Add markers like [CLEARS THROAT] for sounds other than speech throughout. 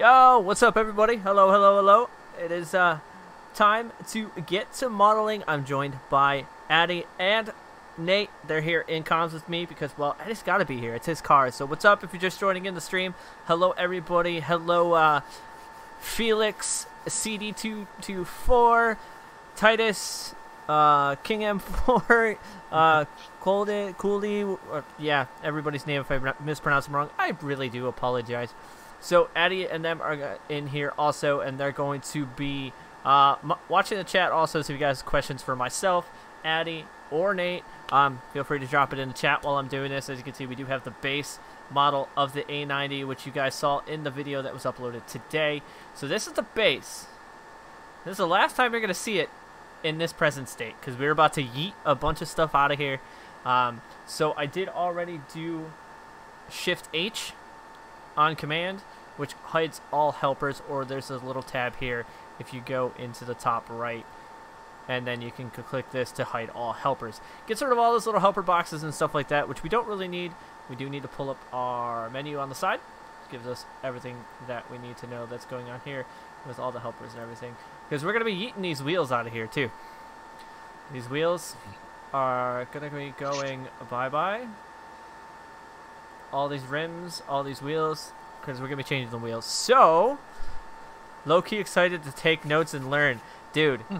Yo, what's up, everybody? Hello, hello, hello. It is uh, time to get to modeling. I'm joined by Addi and Nate. They're here in comms with me because, well, Addi's got to be here. It's his car. So, what's up if you're just joining in the stream? Hello, everybody. Hello, uh, Felix, CD224, Titus, uh, King M4, [LAUGHS] uh, Cooley, Cooley, or, yeah, everybody's name if I mispronounce them wrong. I really do apologize. So Addi and them are in here also, and they're going to be uh, watching the chat also. So if you guys have questions for myself, Addi, or Nate, um, feel free to drop it in the chat while I'm doing this. As you can see, we do have the base model of the A90, which you guys saw in the video that was uploaded today. So this is the base. This is the last time you're going to see it in this present state because we're about to yeet a bunch of stuff out of here. Um, so I did already do Shift H on command, which hides all helpers, or there's a little tab here if you go into the top right. And then you can click this to hide all helpers. Get rid of all those little helper boxes and stuff like that, which we don't really need. We do need to pull up our menu on the side. gives us everything that we need to know that's going on here with all the helpers and everything. Because we're going to be eating these wheels out of here, too. These wheels are going to be going bye-bye all these rims, all these wheels, because we're going to be changing the wheels. So, low-key excited to take notes and learn. Dude, hmm.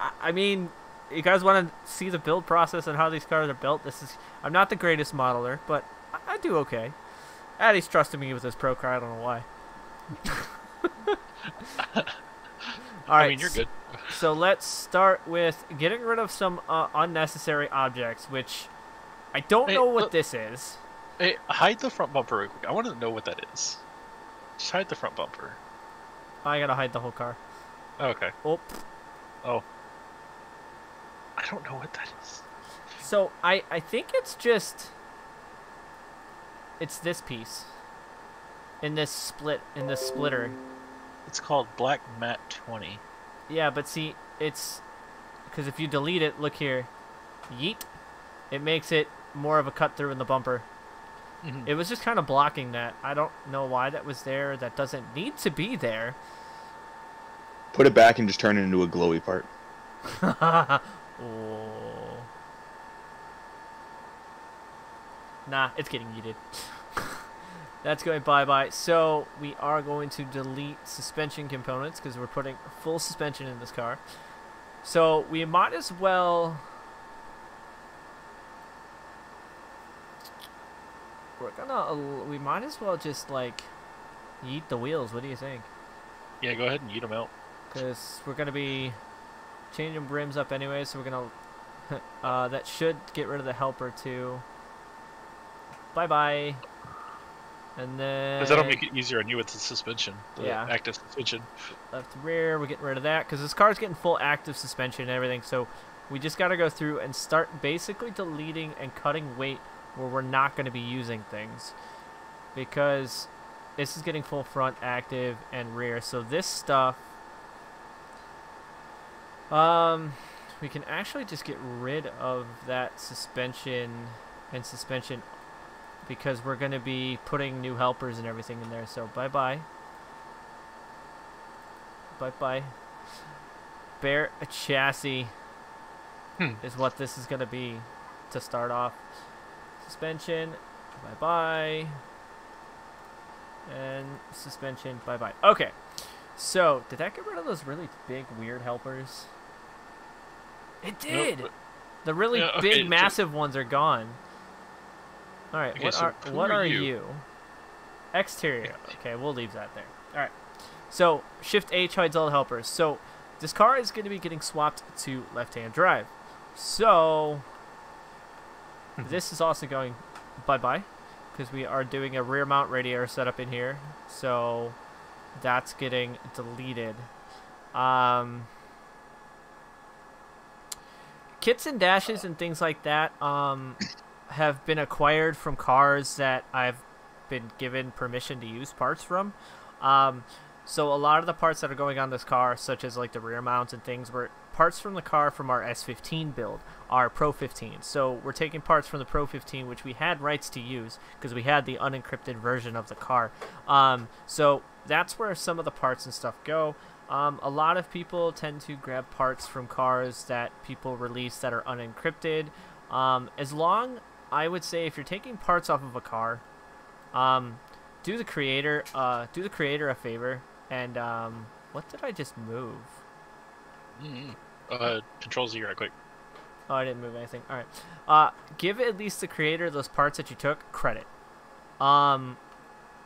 I, I, mean, you guys want to see the build process and how these cars are built? This is I'm not the greatest modeler, but I, I do okay. Addi's trusting me with this pro car. I don't know why. [LAUGHS] all right, I mean, you're good. so let's start with getting rid of some uh, unnecessary objects, which I don't hey, know what look. this is. Hey, hide the front bumper real quick. I want to know what that is. Just hide the front bumper. I gotta hide the whole car. Okay. Oh. Oh. I don't know what that is. So I I think it's just. It's this piece. In this split in this splitter. It's called Black Matte 20. Yeah, but see, it's because if you delete it, look here, yeet, it makes it more of a cut through in the bumper. Mm-hmm. It was just kind of blocking that. I don't know why that was there. That doesn't need to be there. Put it back and just turn it into a glowy part. oh. [LAUGHS] Nah, it's getting yeeted. [LAUGHS] That's going bye-bye. So we are going to delete suspension components because we're putting full suspension in this car. So we might as well We're gonna. we might as well just like eat the wheels. What do you think? Yeah, go ahead and eat them out. Because we're gonna be changing rims up anyway, so we're gonna. [LAUGHS] uh, that should get rid of the helper too. Bye bye. And then. Because that'll make it easier on you with the suspension. The yeah. Active suspension. Left rear, we're getting rid of that because this car's getting full active suspension and everything. So we just got to go through and start basically deleting and cutting weight where we're not going to be using things. Because this is getting full front active and rear. So this stuff um we can actually just get rid of that suspension and suspension because we're going to be putting new helpers and everything in there. So bye bye bye bye bare chassis hmm. is what this is going to be to start off Suspension, bye-bye. And suspension, bye-bye. Okay. So, did that get rid of those really big, weird helpers? It did! Nope. The really yeah, okay, big, massive so... ones are gone. Alright, okay, what so are what are you? you? Exterior. Okay, we'll leave that there. Alright. So, Shift H hides all the helpers. So, this car is going to be getting swapped to left-hand drive. So. [LAUGHS] this is also going bye-bye because we are doing a rear mount radiator setup in here. So that's getting deleted. Um, kits and dashes and things like that um, have been acquired from cars that I've been given permission to use parts from. Um, so a lot of the parts that are going on this car, such as like the rear mounts and things, were parts from the car from our S15 build, our Pro 15. So we're taking parts from the Pro 15, which we had rights to use because we had the unencrypted version of the car. Um, so that's where some of the parts and stuff go. Um, a lot of people tend to grab parts from cars that people release that are unencrypted. Um, as long, I would say, if you're taking parts off of a car, um, do the creator, uh, do the creator a favor, and um, what did I just move? Mm-hmm. Uh, Control Z right quick. Oh, I didn't move anything. All right. Uh, give at least the creator those parts that you took credit. Um,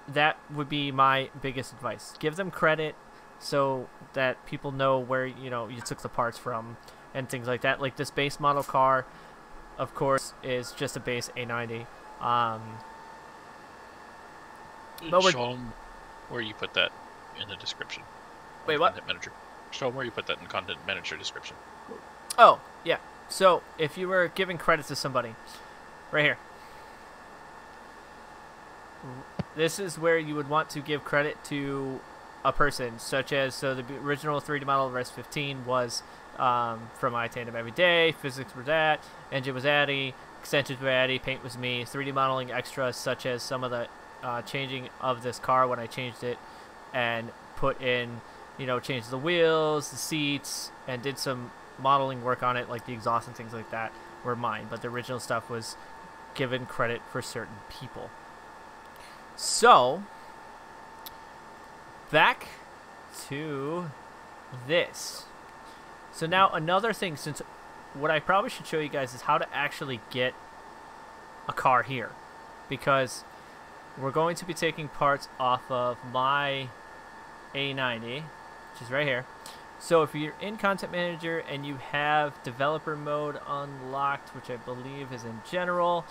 that would be my biggest advice. Give them credit so that people know where you know you took the parts from and things like that. Like this base model car, of course, is just a base A90. Um, But Show 'em where you put that in the description. Wait, what? Content manager. Show 'em where you put that in content manager description. Oh, yeah. So, if you were giving credit to somebody, right here. This is where you would want to give credit to a person, such as so the original 3D model of Res 15 was um, from I Tandem Every Day, physics were that, engine was Addi, extensions were Addi, paint was me, 3D modeling extras such as some of the uh, changing of this car when I changed it and put in, you know, changed the wheels, the seats, and did some modeling work on it, like the exhaust and things like that, were mine. But the original stuff was given credit for certain people. So, back to this. So now another thing, since what I probably should show you guys is how to actually get a car here, because we're going to be taking parts off of my A90, which is right here. So if you're in Content Manager and you have developer mode unlocked, which I believe is in general,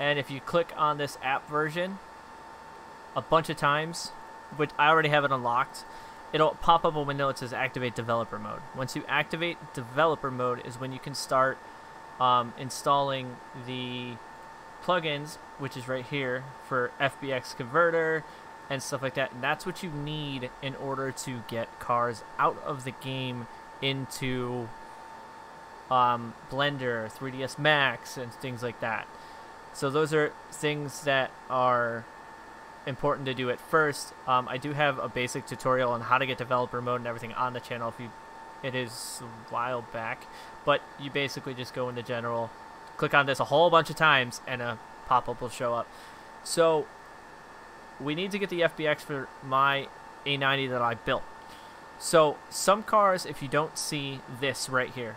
and if you click on this app version a bunch of times, which I already have it unlocked, it'll pop up a window that says activate developer mode. Once you activate developer mode is when you can start um, installing the plugins, which is right here for FBX converter and stuff like that. And that's what you need in order to get cars out of the game into um, Blender, 3ds Max, and things like that. So those are things that are important to do at first. Um, I do have a basic tutorial on how to get developer mode and everything on the channel. If you, it is a while back, but you basically just go into general, click on this a whole bunch of times, and a pop-up will show up. So we need to get the FBX for my A90 that I built. So some cars, if you don't see this right here,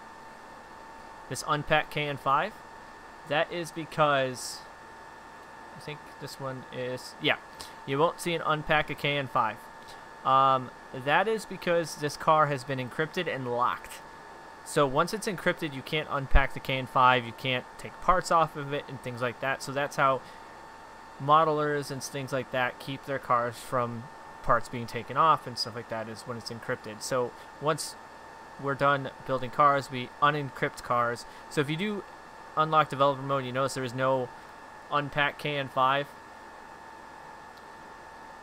this unpacked KN5, that is because I think this one is yeah. You won't see an unpack a KN5. Um, that is because this car has been encrypted and locked. So once it's encrypted, you can't unpack the KN5. You can't take parts off of it and things like that. So that's how modelers and things like that keep their cars from parts being taken off and stuff like that is when it's encrypted. So once we're done building cars, we unencrypt cars. So if you do unlock developer mode, you notice there is no unpack KN5.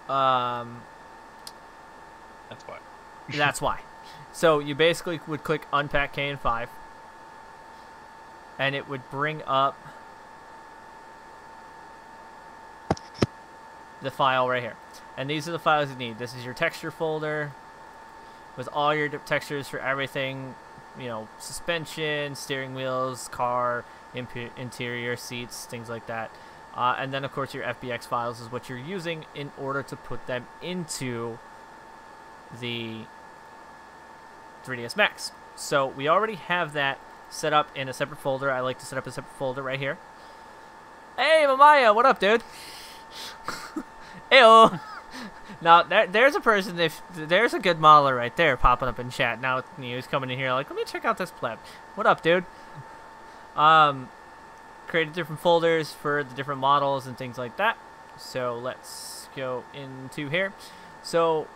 Um, That's why. [LAUGHS] that's why. So you basically would click unpack KN5, and it would bring up the file right here. And these are the files you need. This is your texture folder with all your textures for everything, you know, suspension, steering wheels, car, interior, seats, things like that. Uh, and then, of course, your FBX files is what you're using in order to put them into the 3ds Max. So we already have that set up in a separate folder. I like to set up a separate folder right here. Hey, Mamaya, what up, dude? [LAUGHS] Ew. [LAUGHS] now there, there's a person. If there's a good modeler right there popping up in chat. Now he's coming in here like, let me check out this pleb. What up, dude? Um, created different folders for the different models and things like that. So let's go into here. So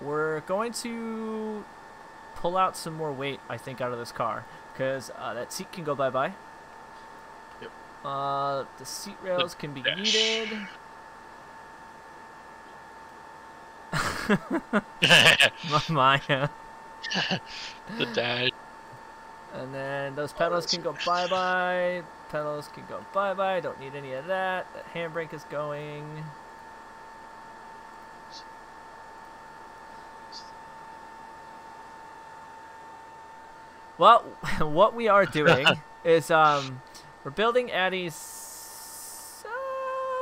we're going to pull out some more weight, I think, out of this car because uh, that seat can go bye bye. Yep. Uh, the seat rails can be dash. yeeted. [LAUGHS] Maya. the dash. And then those pedals can go bye bye. Pedals can go bye bye. Don't need any of that. That handbrake is going. Well, [LAUGHS] what we are doing [LAUGHS] is um, we're building Addi's. Uh,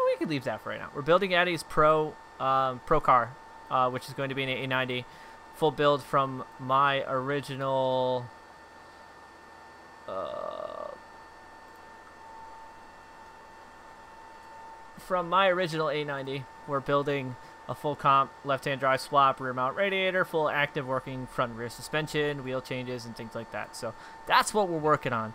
we could leave that for right now. We're building Addi's Pro um, Pro car, uh, which is going to be an A90, full build from my original. Uh, from my original A90, we're building a full comp left-hand drive swap, rear mount radiator, full active working front and rear suspension, wheel changes, and things like that. So that's what we're working on.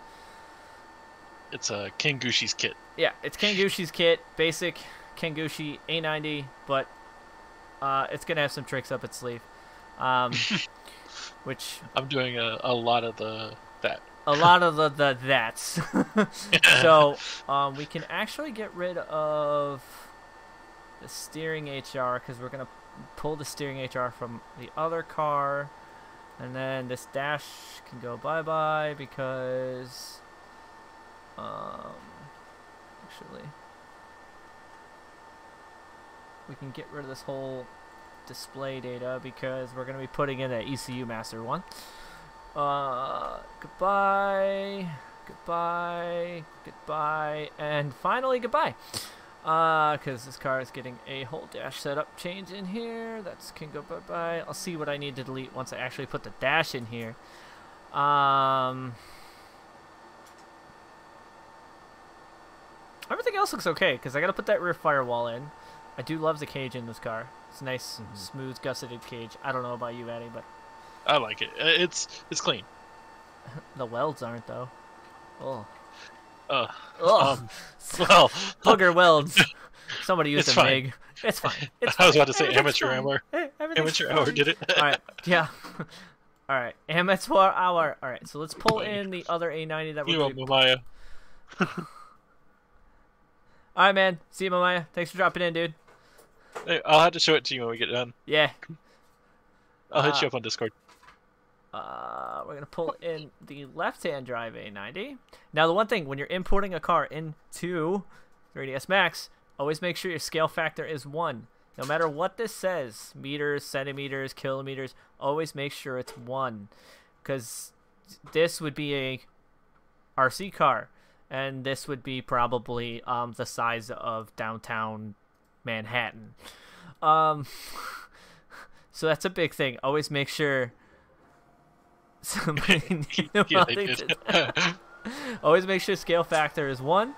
It's a Kangushi's kit. Yeah, it's Kangushi's kit, basic Kangushi A90, but uh, it's gonna have some tricks up its sleeve, um, [LAUGHS] which I'm doing a, a lot of the that. a lot of the, the that's. [LAUGHS] [LAUGHS] so um, we can actually get rid of the steering HR because we're gonna pull the steering HR from the other car, and then this dash can go bye bye because um, actually we can get rid of this whole display data because we're gonna be putting in an ECU master one. Uh, goodbye, goodbye, goodbye, and finally goodbye. Uh, because this car is getting a whole dash setup change in here. That's can go bye bye. I'll see what I need to delete once I actually put the dash in here. Um, everything else looks okay because I gotta put that rear firewall in. I do love the cage in this car. It's a nice, Mhm. smooth, gusseted cage. I don't know about you, Addi, but I like it. Uh, It's it's clean. [LAUGHS] the welds aren't though. Oh, Uh, oh, um, [LAUGHS] well, booger welds. [LAUGHS] Somebody used a fine. MIG. It's fine. It's I was about to say Everything's amateur hour. Hey, everything's amateur hour did it. All right. Yeah. All right. Amateur hour. All right. So let's pull in the other A90 that we're You doing. know, Maya. All right, man. See you, Maya. Thanks for dropping in, dude. I'll have to show it to you when we get done. Yeah. I'll hit Uh, you up on Discord. Uh, we're gonna pull in the left-hand drive A90. Now, the one thing when you're importing a car into 3ds Max, always make sure your scale factor is one. No matter what this says, meters, centimeters, kilometers, always make sure it's one, because this would be a RC car, and this would be probably um the size of downtown Manhattan. Um, [LAUGHS] so that's a big thing. Always make sure [LAUGHS] somebody [LAUGHS] yeah, they they did. did. Always make sure scale factor is one.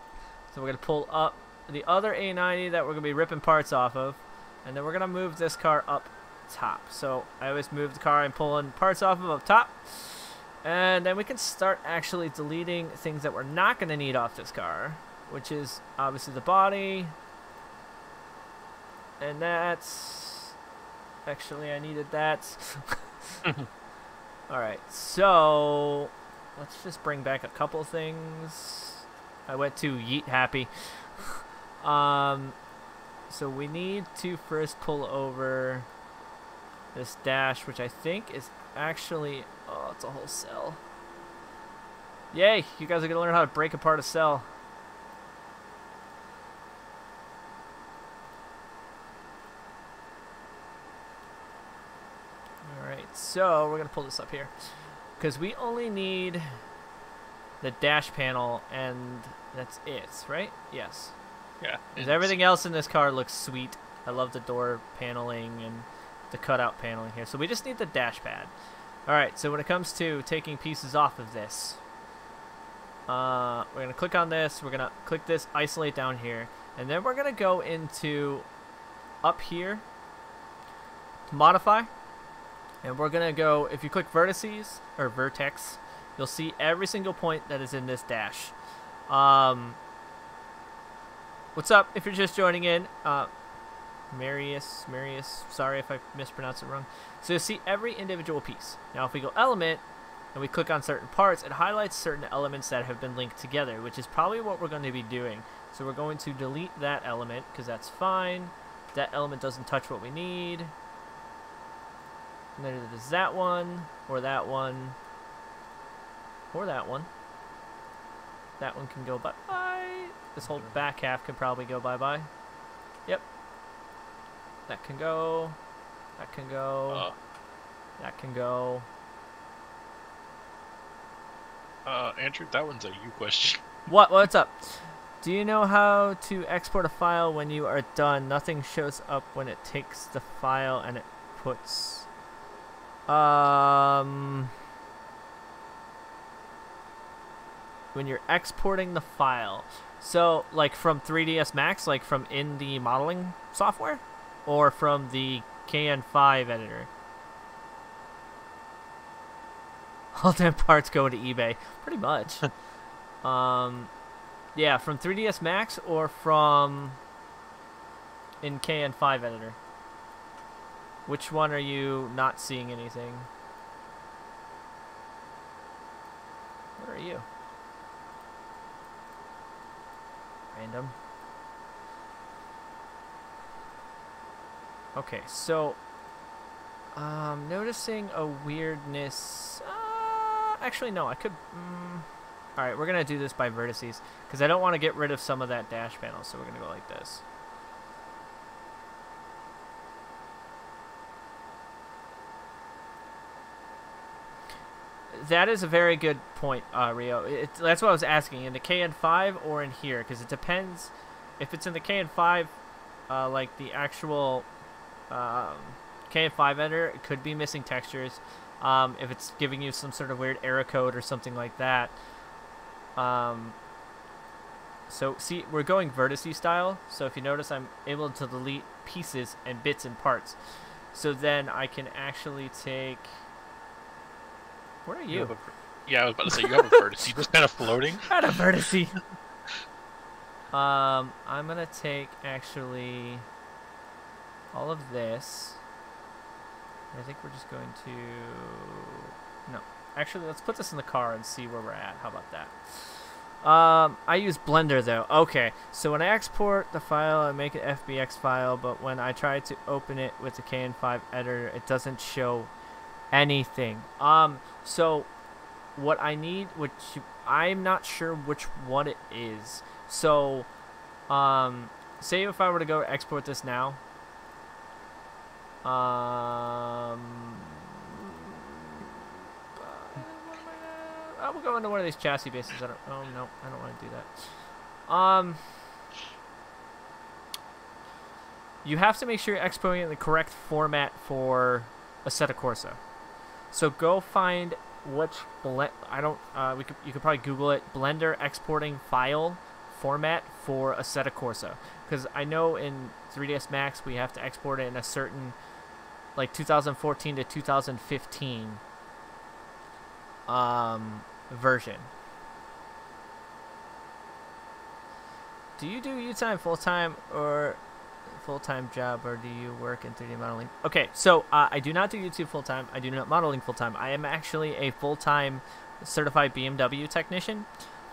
So we're gonna pull up the other A90 that we're gonna be ripping parts off of, and then we're gonna move this car up top. So I always move the car and pulling parts off of up top, and then we can start actually deleting things that we're not gonna need off this car, which is obviously the body, and that's actually I needed that. [LAUGHS] All right, so let's just bring back a couple things. I went to Yeet Happy. [LAUGHS] um, so we need to first pull over this dash, which I think is actually oh, it's a whole cell. Yay! You guys are gonna learn how to break apart a cell. Alright, so we're gonna pull this up here. Because we only need the dash panel and that's it, right? Yes. yeah. 'Cause it's- everything else in this car looks sweet. I love the door paneling and the cutout paneling here. So we just need the dash pad. Alright, so when it comes to taking pieces off of this, uh, we're going to click on this. We're going to click this, isolate down here. And then we're going to go into up here, to modify. And we're going to go, if you click vertices, or vertex, you'll see every single point that is in this dash. Um, what's up? If you're just joining in, uh, Marius, Marius, sorry if I mispronounced it wrong. So you'll see every individual piece. Now, if we go element and we click on certain parts, it highlights certain elements that have been linked together, which is probably what we're going to be doing. So we're going to delete that element because that's fine. That element doesn't touch what we need. And is that one or that one. or that one. That one can go bye bye. This whole back half could probably go bye bye. Yep. That can go. That can go. Uh, that can go. uh, Andrew, that one's a you question. [LAUGHS] What? What's up? Do you know how to export a file when you are done? Nothing shows up when it takes the file and it puts. Um. When you're exporting the file. So, like from 3ds Max, like from in the modeling software? Or from the KN5 editor? [LAUGHS] All them parts go to eBay. Pretty much. [LAUGHS] um, yeah, from 3ds Max or from in KN5 editor. Which one are you not seeing anything? Where are you? Random. Okay, so um, noticing a weirdness. Uh, actually, no, I could. Mm, all right, we're gonna do this by vertices because I don't want to get rid of some of that dash panel, so we're gonna go like this. That is a very good point, uh, Rio. It, that's what I was asking in the KN5 or in here because it depends. If it's in the KN5, uh, like the actual um, KN5 editor, it could be missing textures. Um, if it's giving you some sort of weird error code or something like that. Um, so see, we're going vertice style. So if you notice, I'm able to delete pieces and bits and parts. So then I can actually take. Where are you? have a, yeah, I was about to say you have a. You just kind of floating. [LAUGHS] At a vertice. [LAUGHS] um, I'm gonna take actually all of this. I think we're just going to... No. Actually, let's put this in the car and see where we're at. How about that? Um, I use Blender, though. Okay, so when I export the file, I make an FBX file, but when I try to open it with the KN5 editor, it doesn't show anything. Um, so what I need, which I'm not sure which one it is. So, um, say if I were to go export this now, um, I will go into one of these chassis bases. I don't. Oh no, I don't want to do that. Um, you have to make sure you're exporting in the correct format for Assetto Corsa. So go find which blend. I don't. Uh, we could. You could probably Google it. Blender exporting file format for Assetto Corsa. Because I know in 3ds Max we have to export it in a certain like 2014 to 2015 um, version. Do you do U-time full-time or full-time job or do you work in 3D modeling? Okay, so uh, I do not do YouTube full-time. I do not modeling full-time. I am actually a full-time certified BMW technician.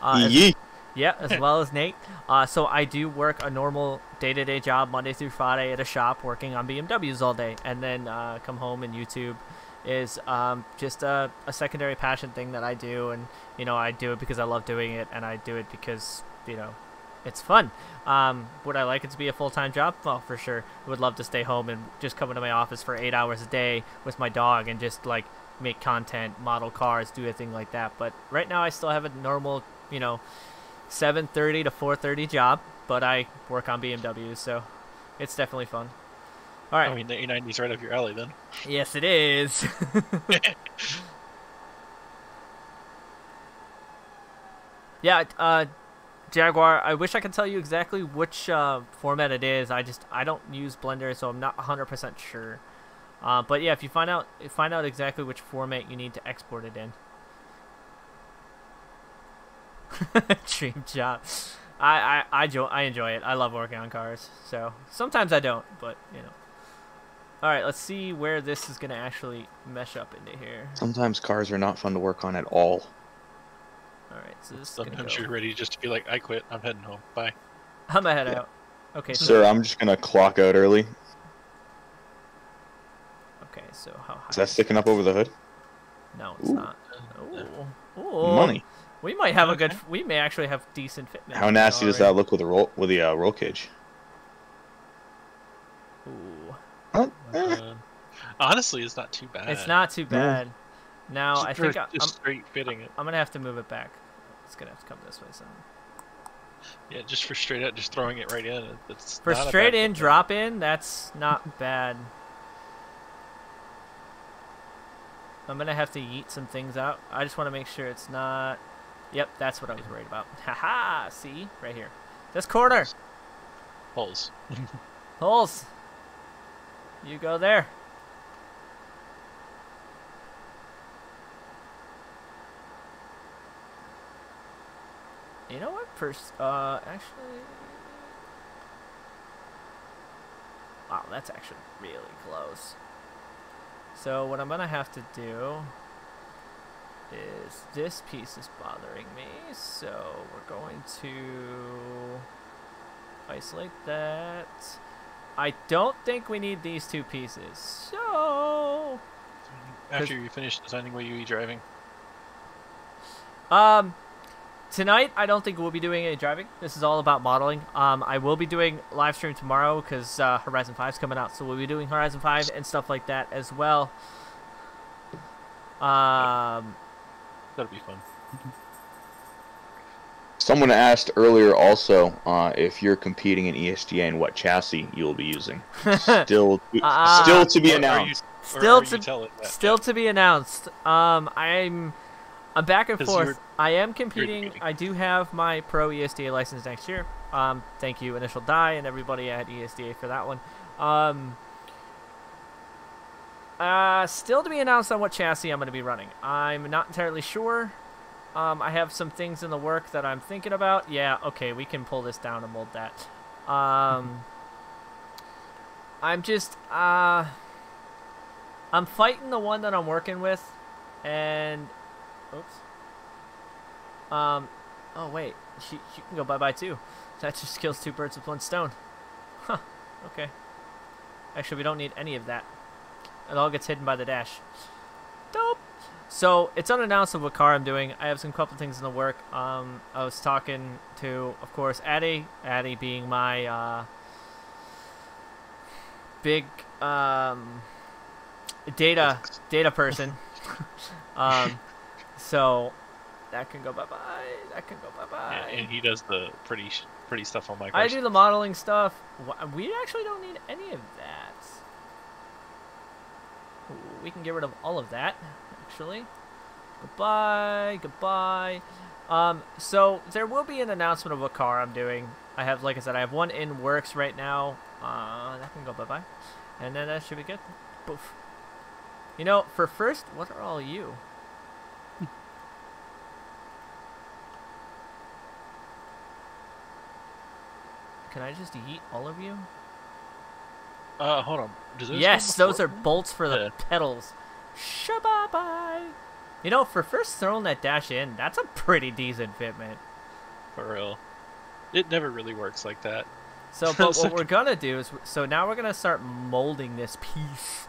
Uh, as, yeah, as well as Nate. Uh, so I do work a normal day-to-day job Monday through Friday at a shop working on BMWs all day, and then uh, come home and YouTube is um, just a, a, secondary passion thing that I do, and you know I do it because I love doing it, and I do it because you know it's fun. Um, would I like it to be a full-time job? Well, for sure. I would love to stay home and just come into my office for eight hours a day with my dog and just like make content, model cars, do a thing like that. But right now I still have a normal, you know, 7:30 to 4:30 job, but I work on BMWs, so it's definitely fun. All right. I mean, the A90's right up your alley, then. Yes, it is. [LAUGHS] [LAUGHS] yeah, uh, Jaguar. I wish I could tell you exactly which uh, format it is. I just I don't use Blender, so I'm not 100% sure. Uh, but yeah, if you find out find out exactly which format you need to export it in. [LAUGHS] Dream job. I, I, I, enjoy, I enjoy it. I love working on cars. So sometimes I don't, but you know. All right, let's see where this is going to actually mesh up into here. Sometimes cars are not fun to work on at all. All right, so this Sometimes go. you're ready just to be like, I quit. I'm heading home. Bye. I'm gonna head yeah. out. Okay, so Sir, I'm just going to clock out early. Okay, so how high? Is that sticking up over the hood? No, it's Ooh. not. Ooh. Ooh, money. We might have a good. We may actually have decent fitness. How nasty does that look with a roll with the uh, roll cage? Ooh. Uh, honestly, it's not too bad. It's not too bad. Now Just I think I, I'm, straight fitting it. I'm gonna have to move it back. It's gonna have to come this way. So Yeah, just for straight out, just throwing it right in. it- It's for straight in, thing. drop in, that's not bad. I'm gonna have to yeet some things out. I just want to make sure it's not. Yep, that's what I was worried about. [LAUGHS] Haha, see right here. This corner holes. [LAUGHS] holes. You go there. You know what? First, uh, actually, wow, that's actually really close. So what I'm gonna have to do is this piece is bothering me, so we're going to isolate that. I don't think we need these two pieces, so After you finish designing what you be driving. Um, tonight I don't think we'll be doing any driving. This is all about modeling. Um, I will be doing live stream tomorrow because uh, Horizon 5 is coming out, so we'll be doing Horizon 5 and stuff like that as well. Um, That'll be fun. Someone asked earlier also uh, if you're competing in E ESGA and what chassis you'll be using. [LAUGHS] Still, to, Ah. still to be Or are you- announced. Still to- you tell it that? still to be announced. Um, I'm I'm back and forth. I am competing. I do have my pro ESDA license next year. Um, thank you, Initial Die, and everybody at ESDA for that one. Um, uh, still to be announced on what chassis I'm going to be running. I'm not entirely sure. Um, I have some things in the work that I'm thinking about. Yeah, okay, we can pull this down and mold that. Um, I'm just uh, I'm fighting the one that I'm working with, and oops. Um, oh wait, she she can go bye bye too. That just kills two birds with one stone. Huh. Okay. Actually, we don't need any of that. It all gets hidden by the dash. Dope. So it's unannounced of what car I'm doing. I have some couple things in the work. Um, I was talking to, of course, Addi. Addi being my uh, big um, data data person. [LAUGHS] um, so that can go bye bye. That can go bye Yeah, bye. and he does the pretty pretty stuff on my I do the modeling stuff. We actually don't need any of that. Ooh, We can get rid of all of that, actually. Goodbye, goodbye. Um, so there will be an announcement of what car I'm doing. I have, like I said, I have one in works right now. Uh, that can go bye bye, and then that should be good. Poof. You know, for first, what are all you? Can I just eat all of you? Uh, hold on. Does those yes, those are bolts for the Yeah. pedals. Shabba-bye. You know, for first throwing that dash in, that's a pretty decent fitment. for real. It never really works like that. So, [LAUGHS] but what we're gonna do is, so now we're gonna start molding this piece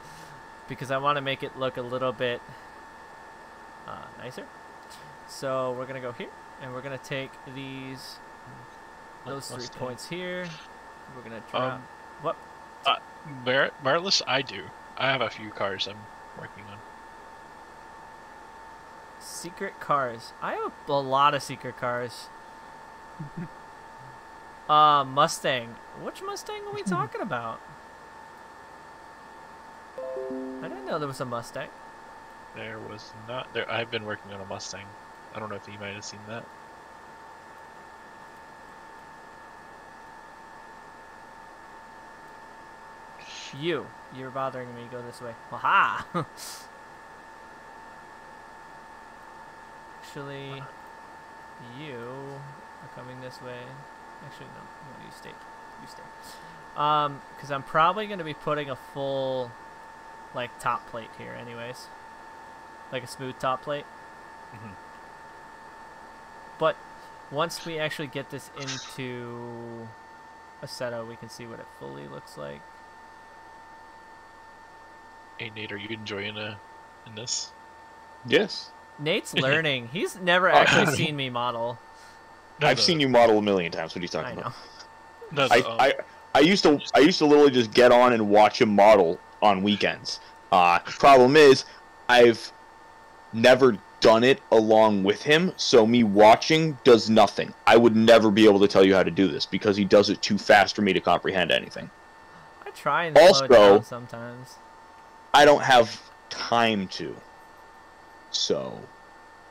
because I want to make it look a little bit uh, nicer. So we're gonna go here, and we're gonna take these those three Mustang. points here. We're gonna drop. Um, what? Merit, meritless, I do. I have a few cars I'm working on. Secret cars. I have a lot of secret cars. [LAUGHS] uh, Mustang. Which Mustang are we [LAUGHS] talking about? I didn't know there was a Mustang. There was not there. I've been working on a Mustang. I don't know if you might have seen that. You. You're bothering me. Go this way. Aha! [LAUGHS] Actually, you are coming this way. Actually, no. no you stay. You stay. Um, because I'm probably going to be putting a full, like, top plate here anyways. Like a smooth top plate. Mhm. But once we actually get this into a Assetto, we can see what it fully looks like. Hey Nate, are you enjoying uh in this? Yes. Nate's [LAUGHS] learning. He's never actually seen me model. No, I've no, seen you model a million times. What are you talking I know. about? No, no, I, um, I I used to I used to literally just get on and watch him model on weekends. Uh, problem is, I've never done it along with him, so me watching does nothing. I would never be able to tell you how to do this because he does it too fast for me to comprehend anything. I try and slow Also- it down sometimes. I don't have time to. So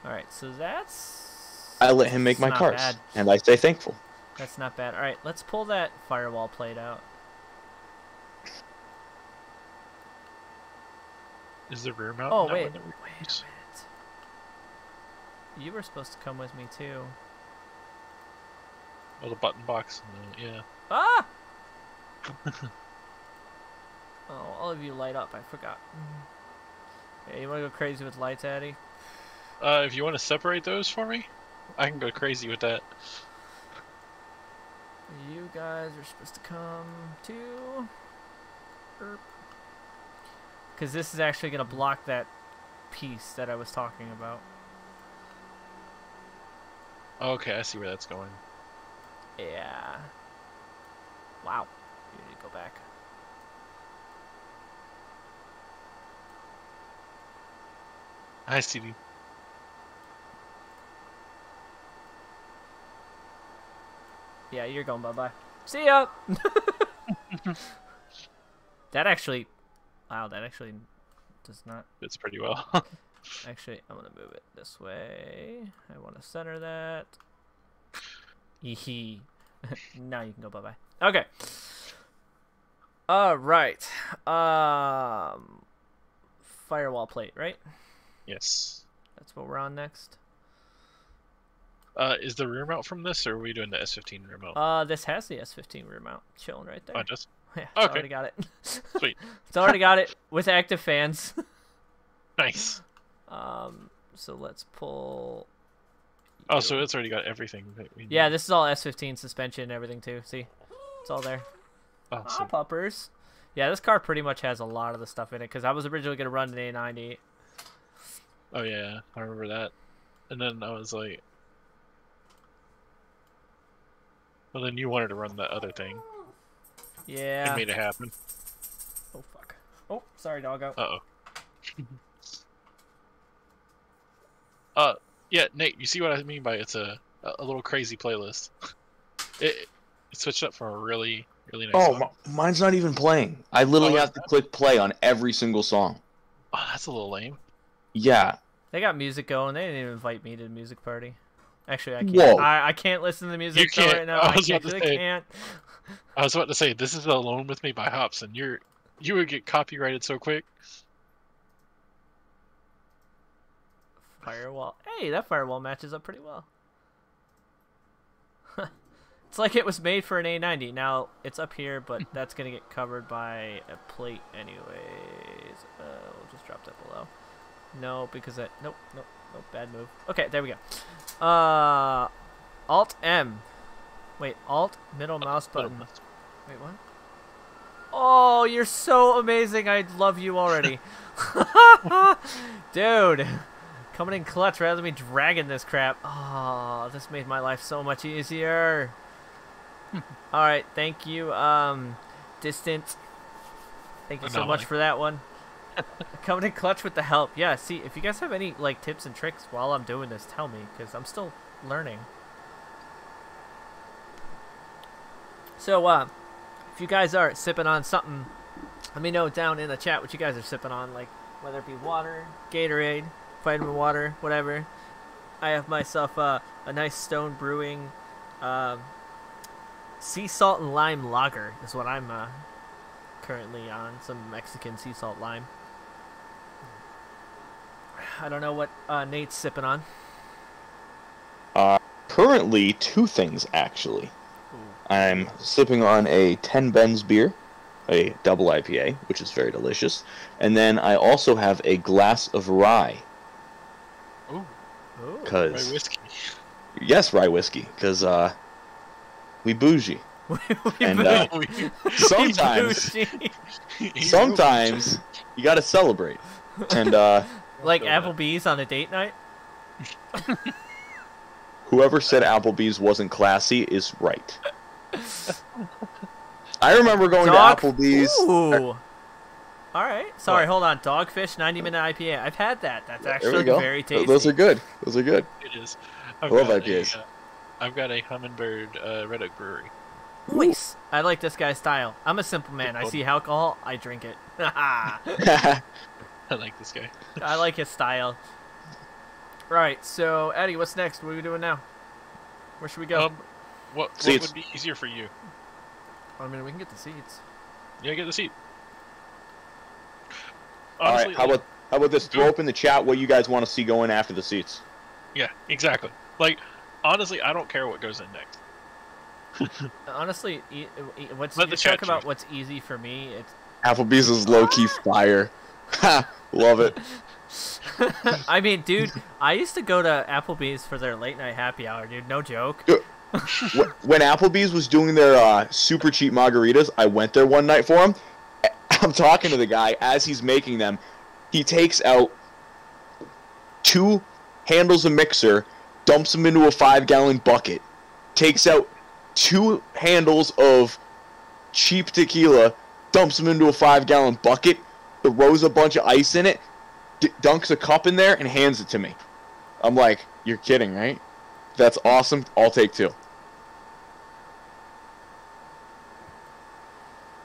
All right, so that's I let him make It's my cards, bad. and I stay thankful. that's not bad. All right, let's pull that firewall plate out. is the rear mount? Oh wait, one wait that we a minute. You were supposed to come with me too. Oh, the button box. And the, yeah. Ah! [LAUGHS] oh, all of you light up. I forgot. Hey, you want to go crazy with lights, Addi? Uh, if you want to separate those for me, I can go crazy with that. You guys are supposed to come to... Because this is actually going to block that piece that I was talking about. Okay, I see where that's going. Yeah. Wow. You need to go back. Hi, CD. Yeah, you're going bye bye. See ya! [LAUGHS] that actually. Wow, that actually does not. Fits pretty well. [LAUGHS] Actually, I'm gonna move it this way. I want to center that. Hee [LAUGHS] now you can go bye bye. Okay. All right. Um, firewall plate, right? Yes. That's what we're on next. Uh, is the rear mount from this, or are we doing the S15 rear mount? Uh, this has the S15 rear mount chilling right there. oh, it does? [LAUGHS] yeah, it's okay. already got it. Sweet. [LAUGHS] it's already got it with active fans. [LAUGHS] Nice. Um, so let's pull. Oh, so it's already got everything. That we yeah, this is all S15 suspension and everything too. See, it's all there. Oh, Ah, puppers. Yeah, this car pretty much has a lot of the stuff in it because I was originally gonna run an A90. Oh yeah, I remember that. And then I was like, well, then you wanted to run that other thing. Yeah. I made it happen. Oh fuck. Oh, sorry, doggo. Uh oh. [LAUGHS] uh, yeah, Nate, you see what I mean by it's a a little crazy playlist. [LAUGHS] it it switched up from a really really nice. Oh, song. mine's not even playing. I literally Oh, have to click play on every single song. Oh, that's a little lame. Yeah, They got music going. They didn't even invite me to the music party. Actually, I can't. I, I can't listen to the music You can't. right now. I I, was about to actually say. can't. I was about to say this is "Alone with Me" by Hops, and you're you would get copyrighted so quick. Firewall. Hey, that firewall matches up pretty well. [LAUGHS] it's like it was made for an A90. Now it's up here, but that's gonna get covered by a plate anyways. Uh, we'll just drop that below. No, because that. Nope, nope, nope. Bad move. Okay, there we go. Uh, Alt M. Wait, Alt middle mouse button. Wait, what? Oh, you're so amazing. I love you already. [LAUGHS] [LAUGHS] Dude, coming in clutch rather than me dragging this crap. Oh, this made my life so much easier. [LAUGHS] All right, thank you, um, Distant. Thank you so much for that one. [LAUGHS] coming in clutch with the help. Yeah, see, if you guys have any, like, tips and tricks while I'm doing this, tell me, because I'm still learning. So, uh, if you guys are sipping on something, let me know down in the chat what you guys are sipping on, like whether it be water, Gatorade, vitamin water, whatever. I have myself uh, a nice Stone Brewing um, sea salt and lime lager is what I'm uh, currently on. Some Mexican sea salt lime. I don't know what uh, Nate's sipping on. currently two things actually. I'm sipping on a 10 Ben's beer, a double IPA, which is very delicious, and then I also have a glass of rye. Ooh, Ooh. rye Cause whiskey. yes, rye whiskey, cause uh, we bougie. And, uh, sometimes, sometimes you gotta celebrate, and uh, like Feel that. Applebee's on a date night. [LAUGHS] Whoever said Applebee's wasn't classy is right. I remember going Dog- to Applebee's. Ooh. All right. Sorry, What? hold on. Dogfish 90 minute IPA. I've had that. That's There actually go. very tasty. Those are good. Those are good. It is. I I've love got IPAs. A, uh, I've got a Hummingbird uh, Red Oak Brewery. Nice. I like this guy's style. I'm a simple man. I see alcohol, I drink it. [LAUGHS] [LAUGHS] I [LAUGHS] I like this guy. I like his style. Right. So, Eddie, what's next? What are we doing now? Where should we go? Um, what, what Seats. would be easier for you? I mean, we can get the seats. Yeah, get the seat. All Honestly, right. How like- about how about this? Throw up in the chat what you guys want to see going after the seats. Yeah, exactly. Like, honestly, I don't care what goes in next. [LAUGHS] Honestly, e- e- what's Let the you talk chat about choose. what's easy for me? It's Applebee's is low key fire. Ha! [LAUGHS] Love it. [LAUGHS] I mean, dude, I used to go to Applebee's for their late night happy hour, dude. No joke. When Applebee's was doing their uh, super cheap margaritas, I went there one night for them. [LAUGHS] I'm talking to the guy as he's making them. He takes out two handles of mixer, dumps them into a five gallon bucket, takes out two handles of cheap tequila, dumps them into a five gallon bucket, throws a bunch of ice in it, d- dunks a cup in there, and hands it to me. I'm like, you're kidding, right? That's awesome. I'll take two.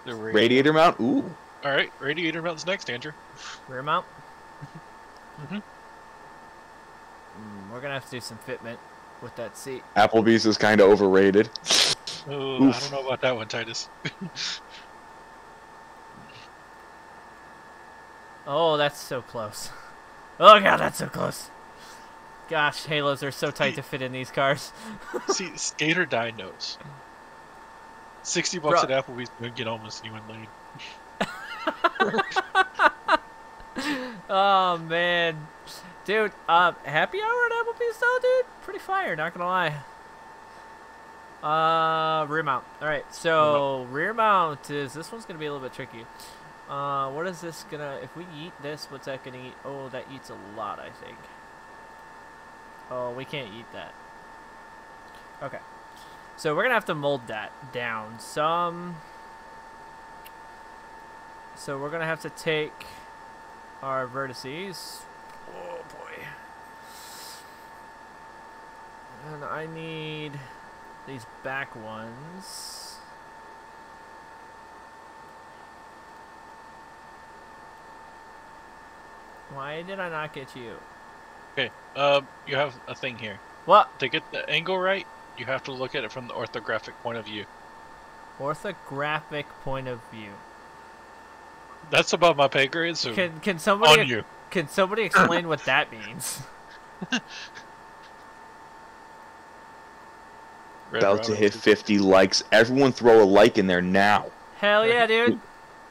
The Radiator mount? Ooh. All right, radiator mounts next, Andrew. Rear mount. mm-hmm. Mm, we're gonna have to do some fitment with that seat. Applebee's is kind of overrated. Oh, I don't know about that one, Titus. [LAUGHS] Oh, that's so close. Oh god, that's so close. Gosh, halos are so tight to fit in these cars. [LAUGHS] See, Skater die knows. Sixty bucks Bro. at Applebee's would get almost anyone lane. [LAUGHS] Oh man, dude. Uh, happy hour at Applebee's though, dude. Pretty fire, not gonna lie. Uh, rear mount. All right, so rear mount is this one's gonna be a little bit tricky. Uh, what is this gonna? If we eat this, what's that gonna eat? Oh, that eats a lot, I think. Oh, we can't eat that. Okay, so we're gonna have to mold that down some. So we're gonna have to take our vertices. Oh boy. And I need these back ones. Why did I not get you? Okay, um, you have a thing here. What? To get the angle right, you have to look at it from the orthographic point of view. Orthographic point of view. That's above my pay grade, so Can can somebody on you. can somebody explain what that means? [LAUGHS] Red About to hit 50 likes. Everyone throw a like in there now. Hell yeah, [LAUGHS] dude.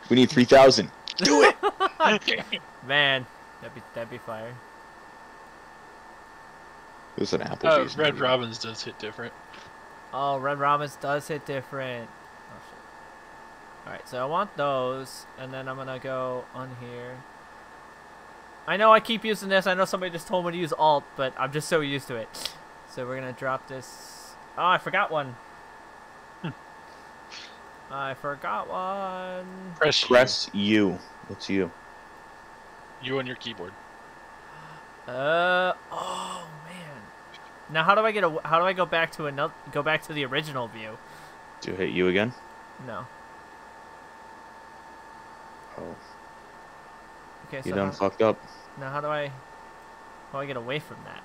We need 3,000. Do it! [LAUGHS] Man, that'd be that'd be fire. There's an Uh, Applebee's. Red maybe. Robins does hit different. Oh, Red Robins does hit different. Oh shit. Alright, so I want those, and then I'm gonna go on here. I know I keep using this, I know somebody just told me to use Alt, but I'm just so used to it. So we're gonna drop this. Oh, I forgot one. I forgot one. Press, you. Press U. What's U? you on your keyboard. Uh oh man. Now how do I get a how do I go back to another go back to the original view? Do hit U again? No. Oh, Okay, so you done how- fucked up. Now, how do I, how do I get away from that?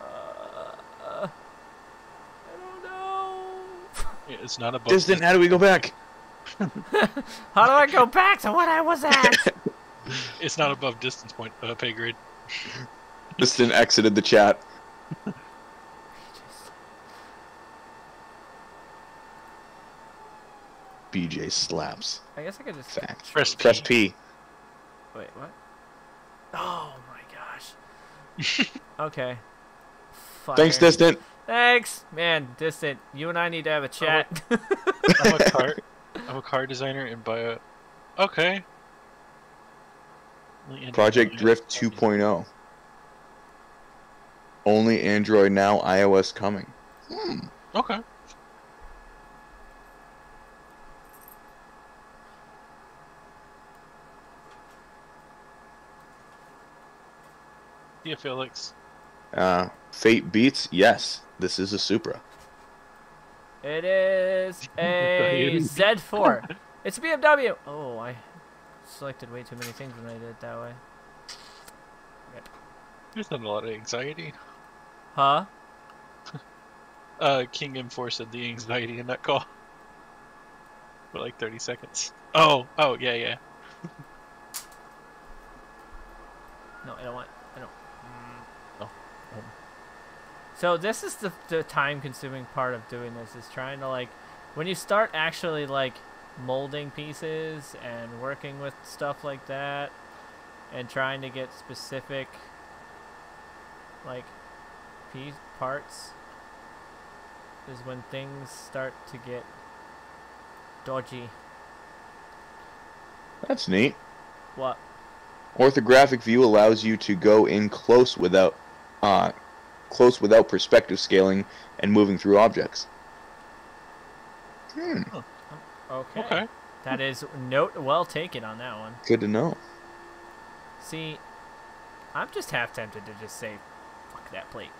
Uh, uh, I don't know. Yeah, [LAUGHS] It's not above. Distant, how do we go back? [LAUGHS] How do I go back to what I was at? [LAUGHS] It's not above distance point uh, pay grade. Distant exited the chat. [LAUGHS] BJ slaps. I guess I could just. Fact. Press Press P. P. Wait, what? Oh my gosh. okay. Fire. Thanks, Distant. Thanks, man. Distant. You and I need to have a chat. I'm a car. I'm a car designer in bio. Okay. Project Drift oh. 2.0. Only Android now, iOS coming. Hmm. Okay. Yeah, Felix. Uh, Fate beats. Yes, this is a Supra. It is [LAUGHS] a Z4. [LAUGHS] It's a BMW. Oh, I selected way too many things when I did it that way. There's not a lot of anxiety. Huh? [LAUGHS] Uh, King M4 said the anxiety in that call. For like 30 seconds. Oh, oh, yeah, yeah. No, I don't want. I don't. Mm. Oh. Um. So this is the the time consuming part of doing this is trying to like when you start actually like molding pieces and working with stuff like that and trying to get specific like piece parts is when things start to get dodgy. That's neat. What? Orthographic view allows you to go in close without, uh, close without perspective scaling and moving through objects. Hmm. Okay. Okay. That is note well taken on that one. Good to know. See, I'm just half tempted to just say, fuck that plate.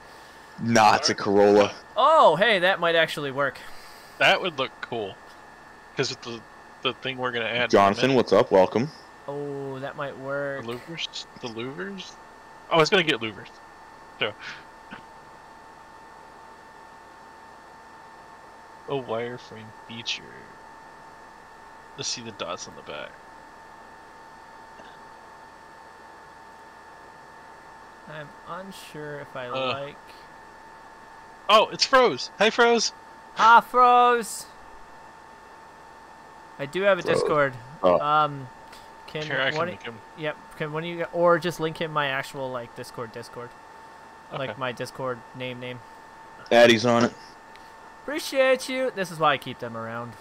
Nah, it's a Corolla. Oh, hey, that might actually work. That would look cool. Because with the, the thing we're going to add. Jonathan, what's up? Welcome. Oh, that might work. The work. louvers? The louvers? Oh, I was going to get louvers. So. A wireframe feature. Let's see the dots on the back. I'm unsure if I Uh. like. Oh, it's froze. Hi, froze. Ah, froze. I do have a Froze. Discord. Oh. Um, can Here, I can one? him. Yep. Can one of you or just link him my actual like Discord Discord, like my Discord name name. Addi's on it. Appreciate you. This is why I keep them around.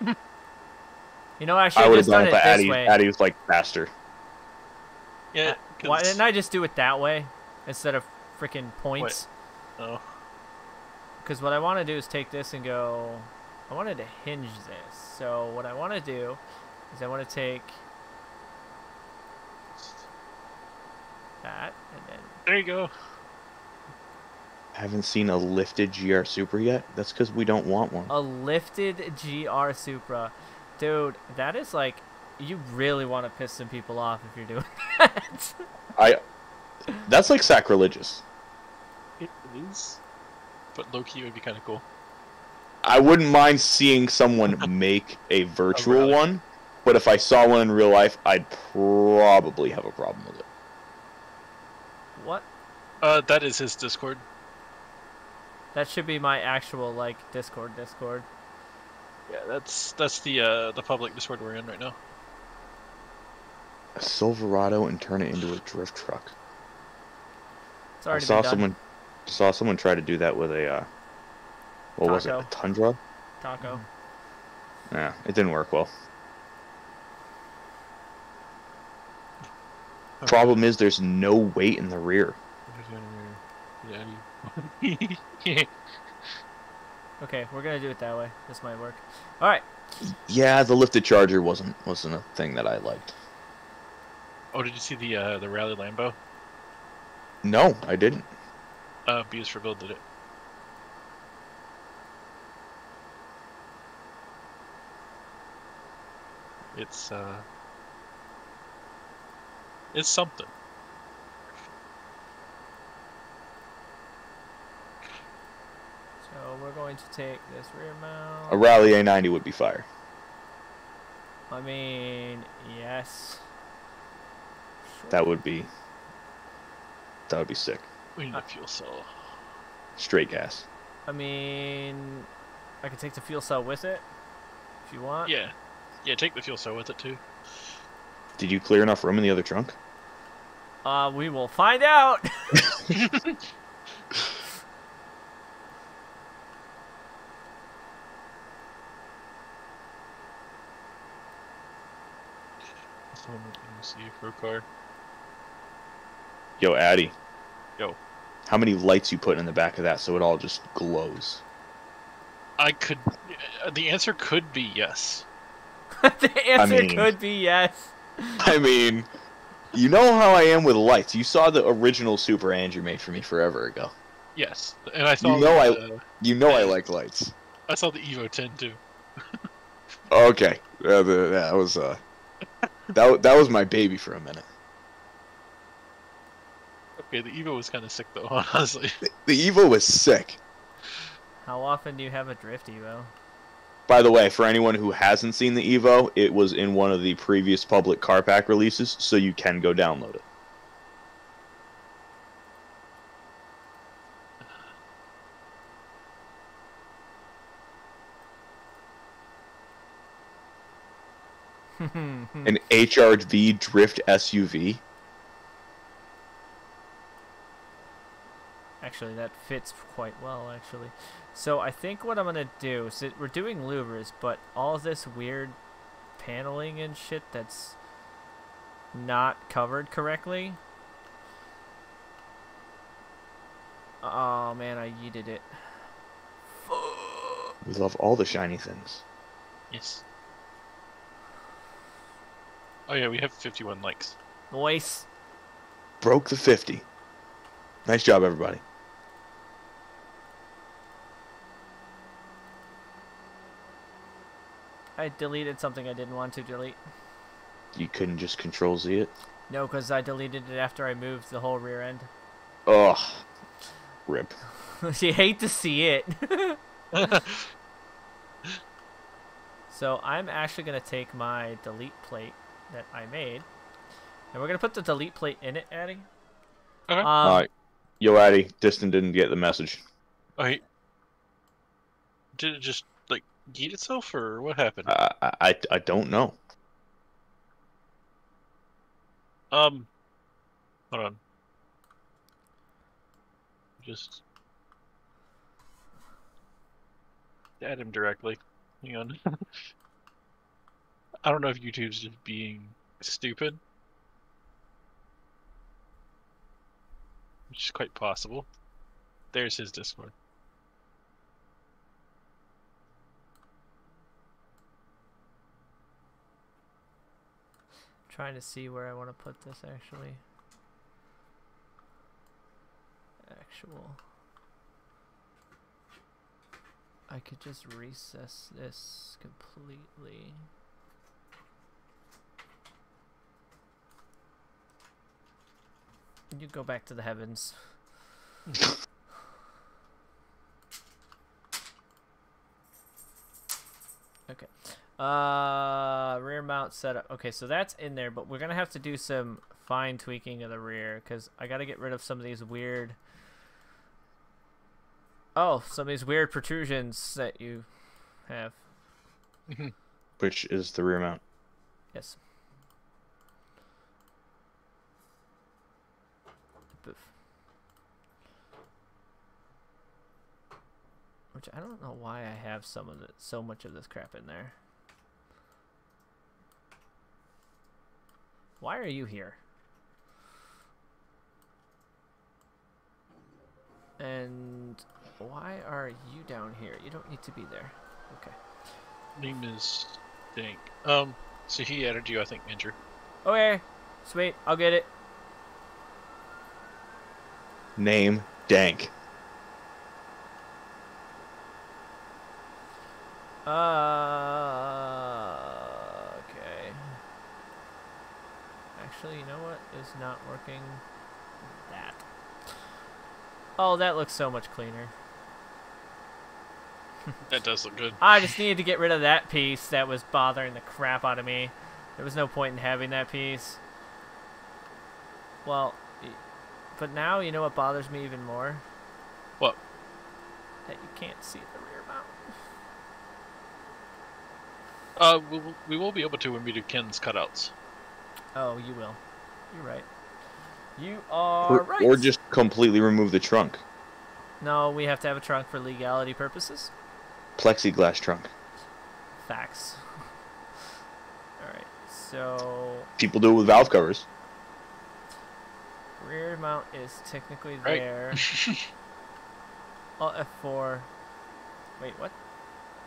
[LAUGHS] you know, I should I have would have just done done it, it this Addi, way. Addi was like faster. Yeah. Uh, Why 'cause- didn't I just do it that way instead of freaking points? Oh. Because what I want to do is take this and go. I wanted to hinge this. So what I want to do is I want to take that and then There you go. I haven't seen a lifted GR Supra yet. That's because we don't want one. a lifted GR Supra. Dude, that is like you really want to piss some people off if you're doing [LAUGHS] that. I. That's like sacrilegious. It is. But low key would be kind of cool. I wouldn't mind seeing someone make a virtual rally. one, but if I saw one in real life, I'd probably have a problem with it. what? Uh, that is his Discord. That should be my actual like Discord Discord. Yeah, that's that's the uh the public Discord we're in right now. A Silverado and turn it into a drift truck. It's I saw been done. someone saw someone try to do that with a uh, what was it? A Tundra? Taco. Yeah, it didn't work well. Problem is, there's no weight in the rear. Yeah. [LAUGHS] [LAUGHS] Okay, we're gonna do it that way. This might work. All right. Yeah, the lifted Charger wasn't wasn't a thing that I liked. oh, did you see the uh the rally Lambo? No, I didn't. Uh, Bees for Build did it. It's uh, it's something. So we're going to take this rear mount. A Rally A90 would be fire. I mean, yes. Sure. That would be. That would be sick. We need Uh, a fuel cell. Straight gas. I mean, I can take the fuel cell with it if you want. Yeah, yeah. Take the fuel cell with it too. Did you clear enough room in the other trunk? Uh, we will find out. [LAUGHS] [LAUGHS] Let me see for a car. Yo, Addi. Yo. how many lights you put in the back of that so it all just glows. I could. uh, The answer could be yes. [LAUGHS] the answer mean- could be yes. [LAUGHS] I mean, you know how I am with lights. You saw the original Supra Andrew made for me forever ago. Yes, and I saw. You know I- the, uh, You know I like lights. I saw the Evo 10 too. [LAUGHS] Okay, uh, the- that was uh, that that was my baby for a minute. Okay, the Evo was kind of sick though, [LAUGHS] honestly. The Evo was sick. How often do you have a drift evo? By the way, for anyone who hasn't seen the Evo, it was in one of the previous public car pack releases, so you can go download it. An HRV drift SUV. Actually, that fits quite well, actually. So I think what I'm gonna do is that we're doing louvers, but all this weird paneling and shit that's not covered correctly. Oh man, I yeeted it. We love all the shiny things. Yes. Oh yeah, we have 51 likes. Noise. Broke the 50. Nice job, everybody. I deleted something I didn't want to delete. You couldn't just control Z it? No, because I deleted it after I moved the whole rear end. Ugh. Rip. [LAUGHS] you hate to see it. [LAUGHS] [LAUGHS] so I'm actually gonna take my delete plate that I made, and we're gonna put the delete plate in it, Addi. Okay. Um, Alright. Yo, Addi, Distant didn't get the message. Okay. Did it just like yeet itself, or what happened? I, I, I- I don't know. Um, hold on. Just add him directly. Hang on. [LAUGHS] I don't know if YouTube's just being stupid, which is quite possible. There's his Discord. trying to see where I want to put this actually. Actual. I could just recess this completely. You go back to the heavens. okay. Uh, rear mount setup. Okay, so that's in there, but we're gonna have to do some fine tweaking of the rear because I gotta get rid of some of these weird. Oh, some of these weird protrusions that you have. Which is the rear mount. Yes. Boof. Which I don't know why I have some of it, so much of this crap in there. Why are you here? And why are you down here? You don't need to be there. Okay. Name is Dank. Um, so he added you, I think, Andrew. Okay. Sweet. I'll get it. Name Dank. Uh, okay. Actually, you know what is not working? That. Oh, that looks so much cleaner. [LAUGHS] That does look good. I just needed to get rid of that piece that was bothering the crap out of me. There was no point in having that piece. Well, but now you know what bothers me even more? What? That you can't see the rear mount. Uh, we will, we will be able to when we do Ken's cutouts. Oh, you will. You're right. You are Or, right. or just completely remove the trunk. No, we have to have a trunk for legality purposes. Plexiglass trunk. Facts. [LAUGHS] Alright, so People do it with valve covers. rear mount is technically Right. there. [LAUGHS] Alt F4. Wait, what?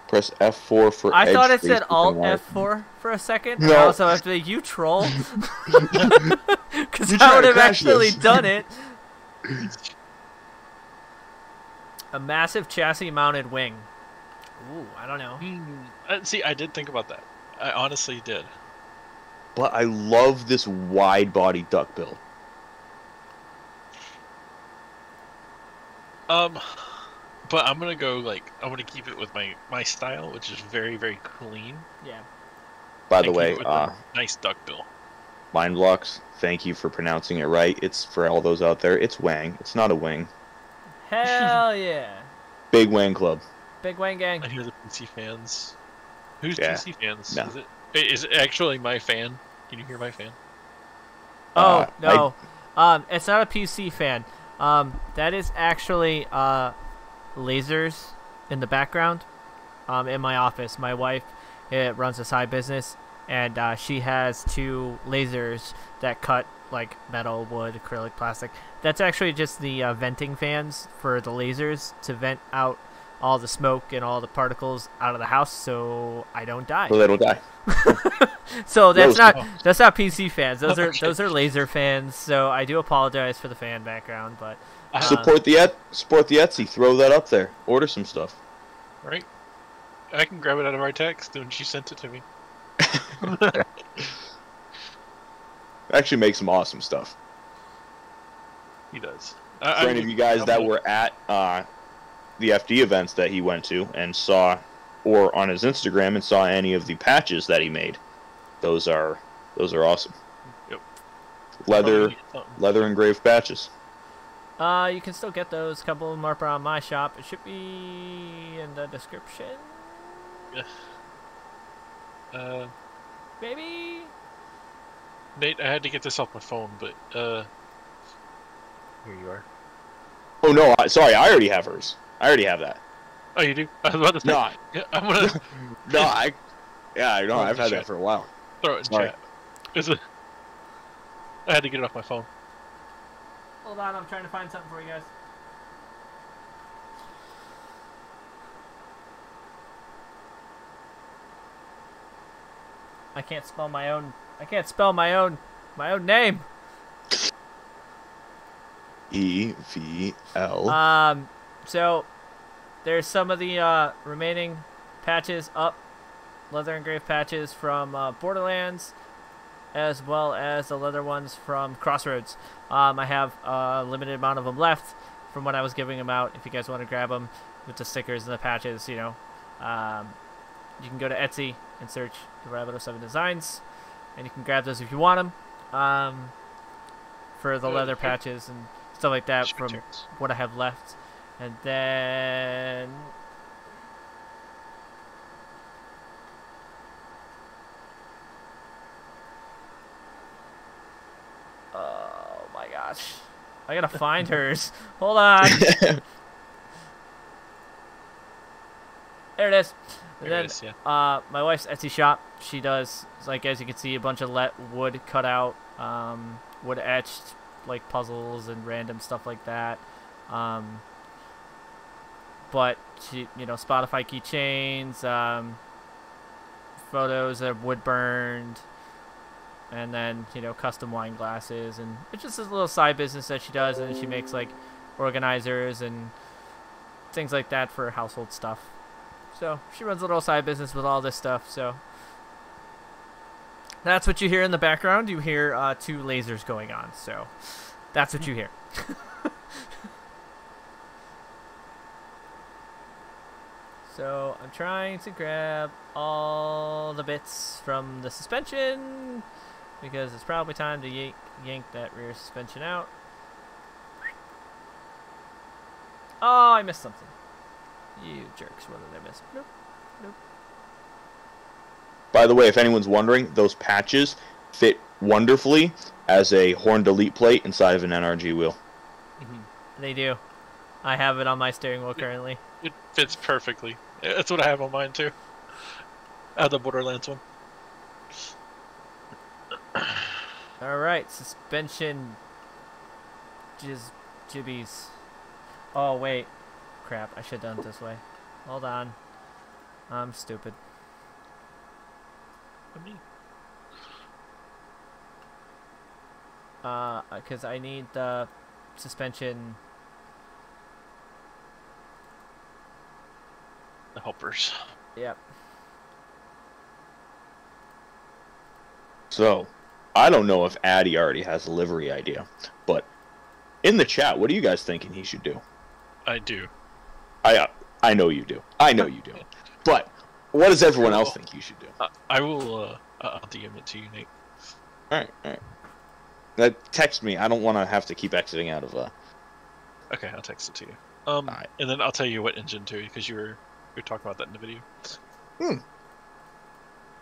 Press F4 for. I thought it said Alt F4 for a second. No. I also have to be you troll. [LAUGHS] [LAUGHS] Because I would have actually this. done it. [LAUGHS] A massive chassis mounted wing. Ooh, I don't know. Uh, see, I did think about that. I honestly did. But I love this wide body duck build. Um, but I'm gonna go like I'm gonna keep it with my my style, which is very very clean. Yeah. By the keep way, it uh, nice duck bill. Mind Blocks, thank you for pronouncing it right. It's for all those out there. It's Wang. It's not a wing. Hell [LAUGHS] yeah. Big Wang Club. Big wang gang. I hear the PC fans. Who's Yeah. PC fans? No. Is it? Wait, Is it actually my fan? Can you hear my fan? Oh Uh, no, um, it's not a PC fan. Um, that is actually uh, lasers in the background. Um, in my office, my wife it runs a side business, and uh, she has two lasers that cut like metal, wood, acrylic, plastic. That's actually just the uh, venting fans for the lasers to vent out all the smoke and all the particles out of the house, so I don't die. So they don't die. [LAUGHS] So that's not that's not PC fans. Those [LAUGHS] are those are laser fans. So I do apologize for the fan background, but Uh, Support the et- support the Etsy. Throw that up there. Order some stuff. right? I can grab it out of our text when she sent it to me. [LAUGHS] Actually, make some awesome stuff. He does. For I, any of you guys that were at uh, the FD events that he went to and saw, or on his Instagram and saw any of the patches that he made, those are those are awesome. Yep. Leather leather engraved patches. Uh, you can still get those. A couple of them are on my shop. It should be in the description, Uh, maybe. Nate, I had to get this off my phone, but uh, here you are. Oh no, I, sorry, I already have hers. I already have that. Oh, you do? I was about to say. No, [LAUGHS] Yeah, I'm gonna [LAUGHS] no, I yeah, I know. I've had shit. that for a while. throw it in Sorry. chat. Is it? I had to get it off my phone. Hold on, I'm trying to find something for you guys. I can't spell my own. I can't spell my own. My own name. E V L. Um, so there's some of the uh, remaining patches up, leather engraved patches from uh, Borderlands, as well as the leather ones from Crossroads. Um, I have a limited amount of them left from when I was giving them out. If you guys want to grab them with the stickers and the patches, you know, um, you can go to Etsy and search the Rabbit 07 Designs, and you can grab those if you want them. Um, for the leather patches and stuff like that from what I have left. And then Oh my gosh. I gotta find hers. [LAUGHS] Hold on. [LAUGHS] There it is. And then is, yeah. uh, my wife's Etsy shop. She does like as you can see a bunch of let wood cut out, um, wood etched like puzzles and random stuff like that. Um, but she, you know, Spotify keychains, um, photos that are wood burned, and then you know custom wine glasses, and it's just a little side business that she does, and she makes like organizers and things like that for household stuff. So she runs a little side business with all this stuff. So that's what you hear in the background. You hear uh, two lasers going on. So that's what you hear. [LAUGHS] so I'm trying to grab all the bits from the suspension because it's probably time to yank, yank that rear suspension out. Oh, I missed something. You jerks, what did I miss? Nope. Nope. By the way, if anyone's wondering, those patches fit wonderfully as a horn delete plate inside of an NRG wheel. Mhm, They do. I have it on my steering wheel currently. It fits perfectly. That's what I have on mine too. I have the Borderlands one. Alright, suspension jizz, jibbies. Oh wait, crap! I should have done it this way. Hold on. I'm stupid. I mean, Uh, because I need the suspension. the helpers. Yep. So, I don't know if Addi already has a livery idea, but in the chat, what are you guys thinking he should do? I do. I uh, I know you do. I know you do. [LAUGHS] But what does everyone else think you should do? Uh, I will. Uh, I'll DM it to you, Nate. All right, all right. That text me. I don't want to have to keep exiting out of uh. Okay, I'll text it to you. Um, Alright. and then I'll tell you what engine to because you were you were talking about that in the video. Hmm.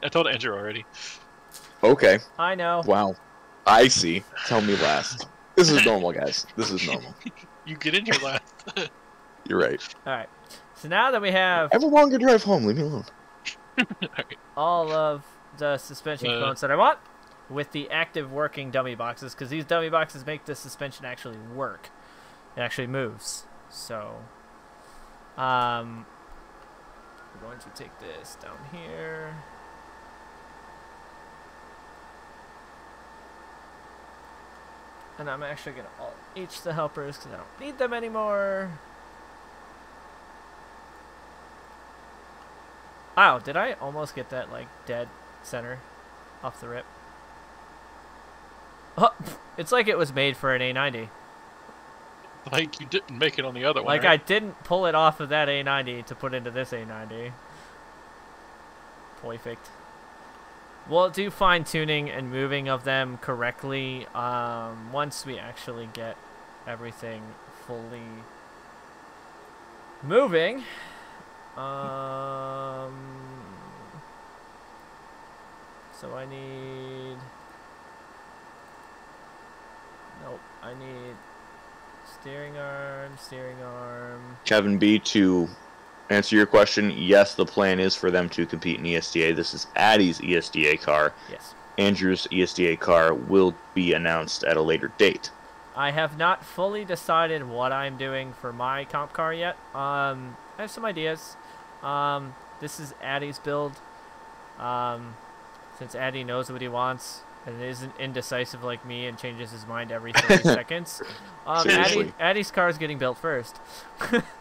I told Andrew already. Okay. I know. Wow. I see. Tell me last. This is normal, guys. This is normal. [LAUGHS] You get in here last. [LAUGHS] You're right. All right. So now that we have I have a longer drive home. Leave me alone. Alright. [LAUGHS] all of the suspension Uh. components that I want, with the active working dummy boxes, because these dummy boxes make the suspension actually work. It actually moves. So, um, we're going to take this down here. And I'm actually going to alt H the helpers because I don't need them anymore. Wow, did I almost get that like dead center off the rip? Oh, [LAUGHS] it's like it was made for an A90. like you didn't make it on the other one. Like I didn't pull it off of that A90 to put into this A90. Perfect. We'll do fine tuning and moving of them correctly um, once we actually get everything fully moving. Um, so I need. Nope, I need steering arm, steering arm. Kevin B. To answer your question, yes, the plan is for them to compete in ESDA. This is Addi's E ESDA car. Yes. Andrew's ESDA car will be announced at a later date. I have not fully decided what I'm doing for my comp car yet. Um, I have some ideas. Um, this is Addi's build. Um, since Addi knows what he wants and isn't indecisive like me and changes his mind every 30 [LAUGHS] seconds. Um, Addi, Addi's car is getting built first.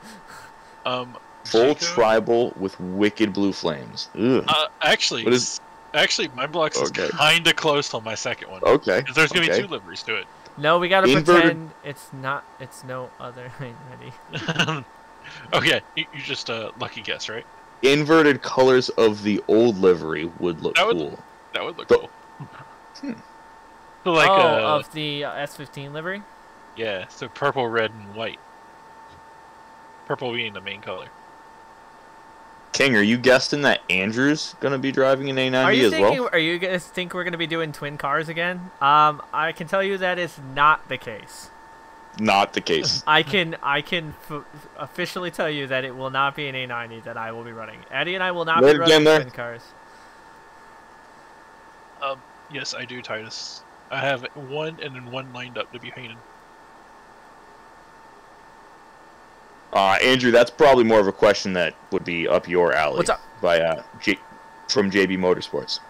[LAUGHS] um Full Jacob- tribal with wicked blue flames. Ugh. Uh, actually, What is- actually my blocks Okay. is kind of close on my second one. Okay. 'Cause there's gonna okay. be two liveries to it. No, we gotta Inverted- pretend it's not. It's no other [LAUGHS] Addi. it. [LAUGHS] okay, you, you just uh lucky guess, right? Inverted colors of the old livery would look That would- cool. That would look The- cool. Hmm. So like oh, uh, of the uh, S15 livery. yeah, so purple, red, and white. Purple being the main color. King, are you guessing that Andrew's gonna be driving an A90 Are you as thinking? well? Are you guys think we're gonna be doing twin cars again? Um, I can tell you that is not the case. Not the case. [LAUGHS] I can I can f- officially tell you that it will not be an A90 that I will be running. Eddie and I will not Right be running again there. twin cars. Um, yes, I do, Titus. I have one and then one lined up to be painted. Uh, Andrew, that's probably more of a question that would be up your alley. What's up? By uh, J- from JB Motorsports.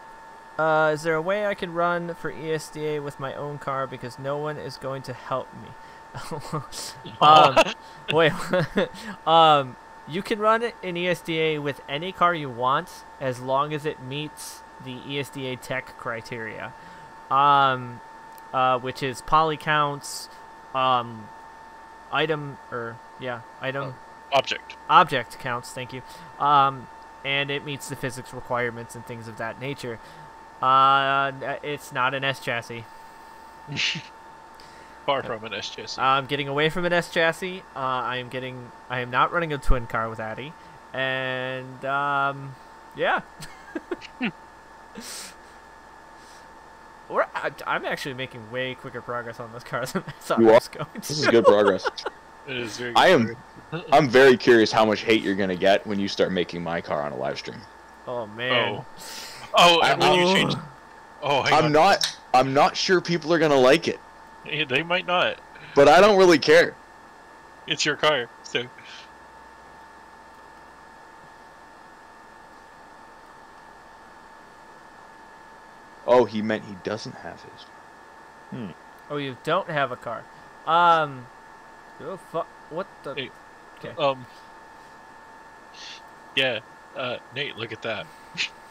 Uh, is there a way I can run for ESDA with my own car because no one is going to help me? [LAUGHS] um, [LAUGHS] wait, [LAUGHS] um, you can run it in E ESDA with any car you want as long as it meets the ESDA tech criteria, um, uh, which is poly counts, um, item or yeah, item Object. object counts. Thank you. Um, and it meets the physics requirements and things of that nature. Uh, it's not an S chassis. [LAUGHS] Far from an S chassis. I'm getting away from an S chassis. Uh, I am getting. I am not running a twin car with Addi, and um, yeah. [LAUGHS] [LAUGHS] We're, I, I'm actually making way quicker progress on this car [LAUGHS] than I thought You I was going to. This is good progress. [LAUGHS] it is very. I am- [LAUGHS] I'm very curious how much hate you're gonna get when you start making my car on a live stream. Oh man. Oh, I, when you change. Oh. Hang I'm on. not. I'm not sure people are gonna like it. Eh, They might not. but I don't really care. It's your car, so Oh, he meant he doesn't have his. Oh, you don't have a car. Um. Oh fuck! What the? Hey. Okay. um. Yeah, uh, Nate, look at that. [LAUGHS]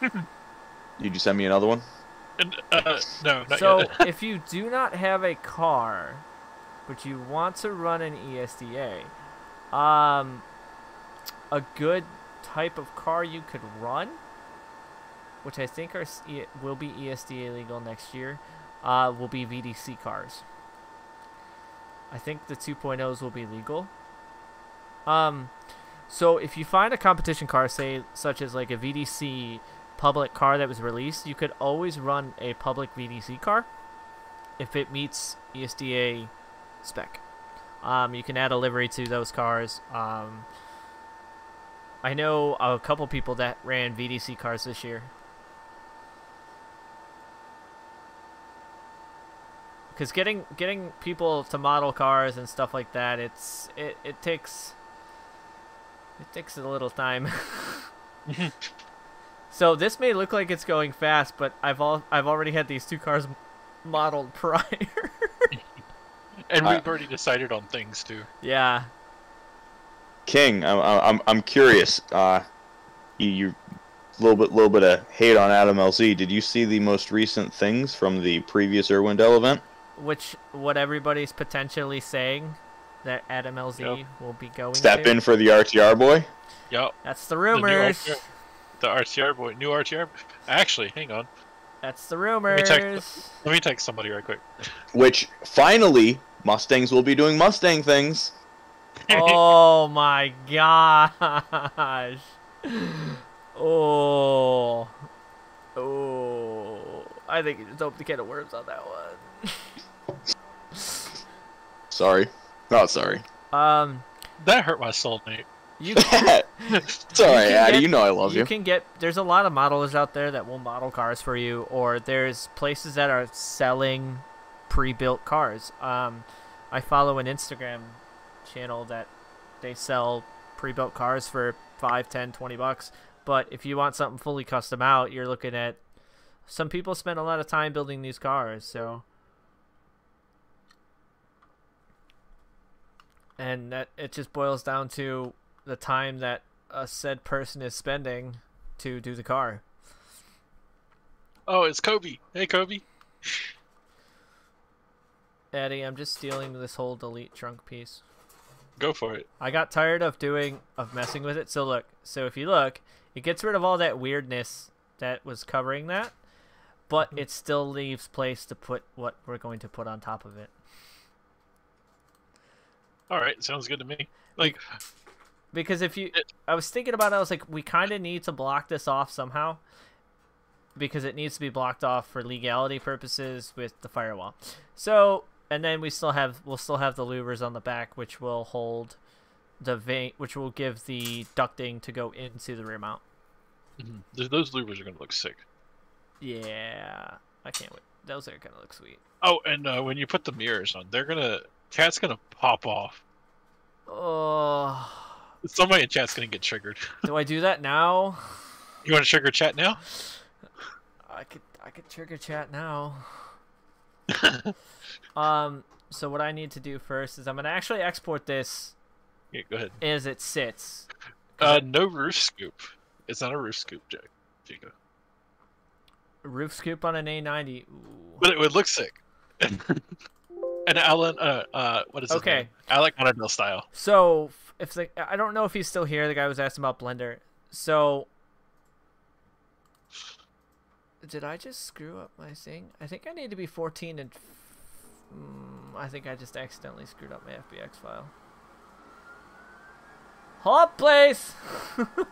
Did you send me another one? And, uh, no, not So, yet. [LAUGHS] if you do not have a car, but you want to run an ESDA, um, a good type of car you could run, which I think are will be ESDA legal next year, uh, will be VDC cars. I think the 2.0s will be legal. Um, so if you find a competition car, say such as like a VDC public car that was released, you could always run a public VDC car if it meets ESDA spec. Um, you can add a livery to those cars. Um, I know a couple people that ran VDC cars this year. Because getting getting people to model cars and stuff like that, it's it, it takes it takes a little time. [LAUGHS] so this may look like it's going fast, but I've all I've already had these two cars modeled [LAUGHS] prior. and we've already decided on things too. yeah. King, I'm I'm I'm curious. Uh, you you little bit little bit of hate on Adam LZ. Did you see the most recent things from the previous Irwindale event? Which what everybody's potentially saying that Adam LZ Yep. will be going Step to. in for the RTR boy. Yep. That's the new rumors. RTR. the RTR boy, new RTR. Actually, hang on. That's the me rumors. Let me text somebody right quick. Which finally Mustangs will be doing Mustang things. [LAUGHS] oh my gosh. Oh. Oh. I think you just opened a can of worms on that one. Sorry, not sorry. Um, That hurt my soul, mate. you [LAUGHS] it's alright, can Addi. get- you know I love you you. can get there's a lot of modelers out there that will model cars for you or there's places that are selling pre-built cars um i follow an instagram channel that they sell pre-built cars for 5 10 20 bucks but if you want something fully custom out you're looking at some people spend a lot of time building these cars so and that it just boils down to the time that a said person is spending to do the car. Oh, it's Kobe. Hey, Kobe. Eddie, I'm just stealing this whole delete trunk piece. Go for it. I got tired of doing of messing with it. So look, so if you look, it gets rid of all that weirdness that was covering that, but mm-hmm. it still leaves place to put what we're going to put on top of it. All right, sounds good to me. Like, Because if you, It- I was thinking about it. I was like, we kind of need to block this off somehow, because it needs to be blocked off for legality purposes with the firewall. So, and then we still have, we'll still have the louvers on the back, which will hold the vein, which will give the ducting to go into the rear mount. mhm, those louvers are gonna look sick. Yeah, I can't wait. Those are gonna look sweet. Oh, and uh, when you put the mirrors on, they're gonna chat's gonna pop off. Oh, Somebody in chat's gonna get triggered. [LAUGHS] do I do that now? You want to trigger chat now? I could I could trigger chat now. [LAUGHS] um so what I need to do first is I'm gonna actually export this Yeah, go ahead. as it sits. Uh, no roof scoop. It's not a roof scoop, Jack. Jacob. Roof scoop on an A90. Ooh. But it would look sick. [LAUGHS] and Alan, uh, uh, what is Okay. Alec Lauderdale style. So if the I don't know if he's still here. The guy was asking about Blender. So did I just screw up my thing? I think I need to be 14 and. Mm, I think I just accidentally screwed up my FBX file. Hot place.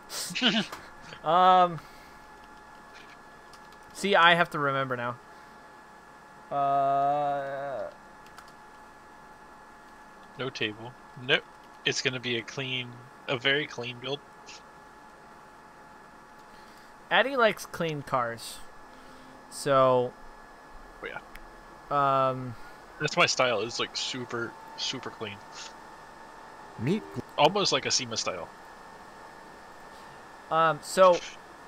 [LAUGHS] um. See, I have to remember now. Uh. No table. Nope. It's gonna be a clean, a very clean build. Addi likes clean cars. So. Oh, yeah. Um. That's my style. Is like super super clean, Meat. almost like a SEMA style. Um, so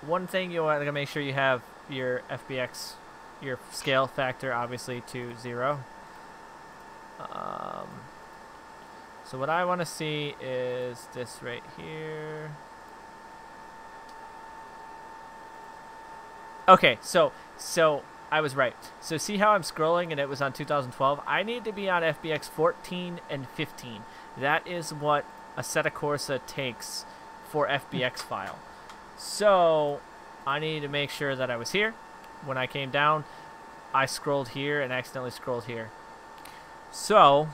one thing you want to make sure you have your FBX, your scale factor, obviously to zero. Um, so what I want to see is this right here. Okay, so so I was right. So see how I'm scrolling and it was on 2012. I need to be on FBX 14 and 15. That is what Assetto Corsa takes for FBX file. So I need to make sure that I was here. When I came down, I scrolled here and accidentally scrolled here. So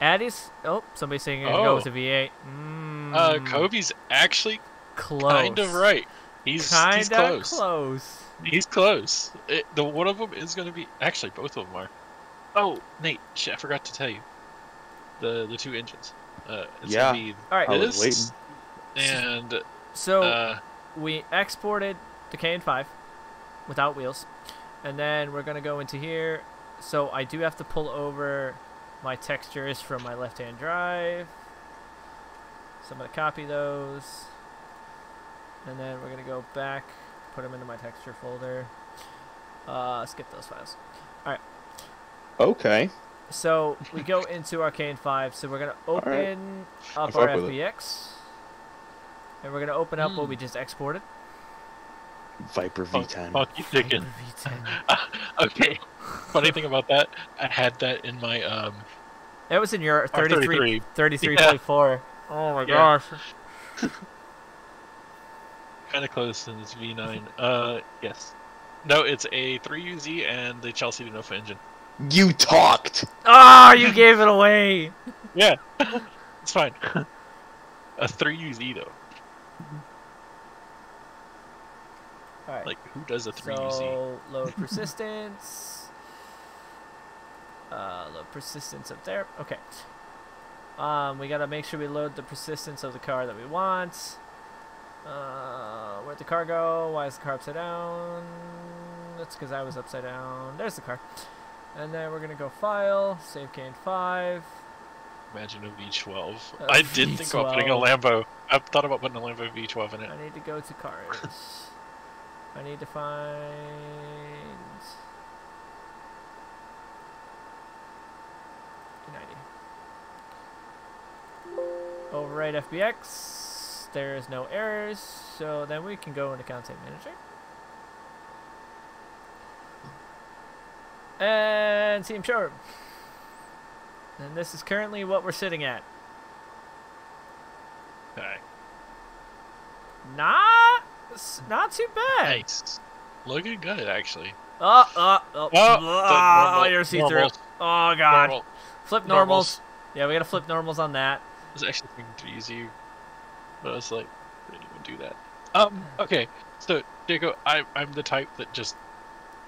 Addi's oh, somebody's saying you're gonna go Oh. with the V8. Mm, Uh, Kobe's actually close. kind of right. He's Kinda he's close. close. He's close. It, the one of them is going to be actually both of them are. Oh, Nate, shit, I forgot to tell you. The the two engines. Uh, it's Yeah. gonna be All right. I was this and So uh, we exported the KN5 without wheels, and then we're gonna go into here. So I do have to pull over my textures from my left-hand drive. So I'm gonna copy those, and then we're gonna go back, put them into my texture folder. Uh, skip those files. All right. Okay. So we go into Arcane 5. So we're gonna open up I our fuck with it. FBX, and we're gonna open up what Hmm. we just exported. Viper V10. fuck you thinking. Viper V10. [LAUGHS] okay. Funny thing about that, I had that in my um. That was in your our 33, 33. 33.4. Oh my Yeah. gosh. [LAUGHS] Kind of close in this V9. Uh, yes. No, it's a 3UZ and the Chelsea Denofa engine. You talked. Ah, you gave it away. [LAUGHS] Yeah, it's fine. a 3UZ though. Right. Like, who does a 3UZ? so [LAUGHS] load persistence. Uh, load persistence up there. Okay. Um, we gotta make sure we load the persistence of the car that we want. Uh, where'd the car go? Why is the car upside down? That's because I was upside down. There's the car. And then we're gonna go file, save cane five. Imagine a V12. Uh, I did think about putting a V12. Lambo. I've thought about putting a Lambo V12 in it. I need to go to cars. [LAUGHS] I need to find. Ninety. Overwrite FBX. There is no errors, so then we can go into content manager. And team showroom. And this is currently what we're sitting at. Okay. Not, not too bad. Nice. Looking good, actually. Oh, oh, oh, Oh, the ah, you're see through. Oh god. Normal. Flip normals. normals. Yeah, we gotta flip normals on that. I was actually thinking use you, but I was like, I didn't even do that. Um, okay. So, Diego, I, I'm the type that just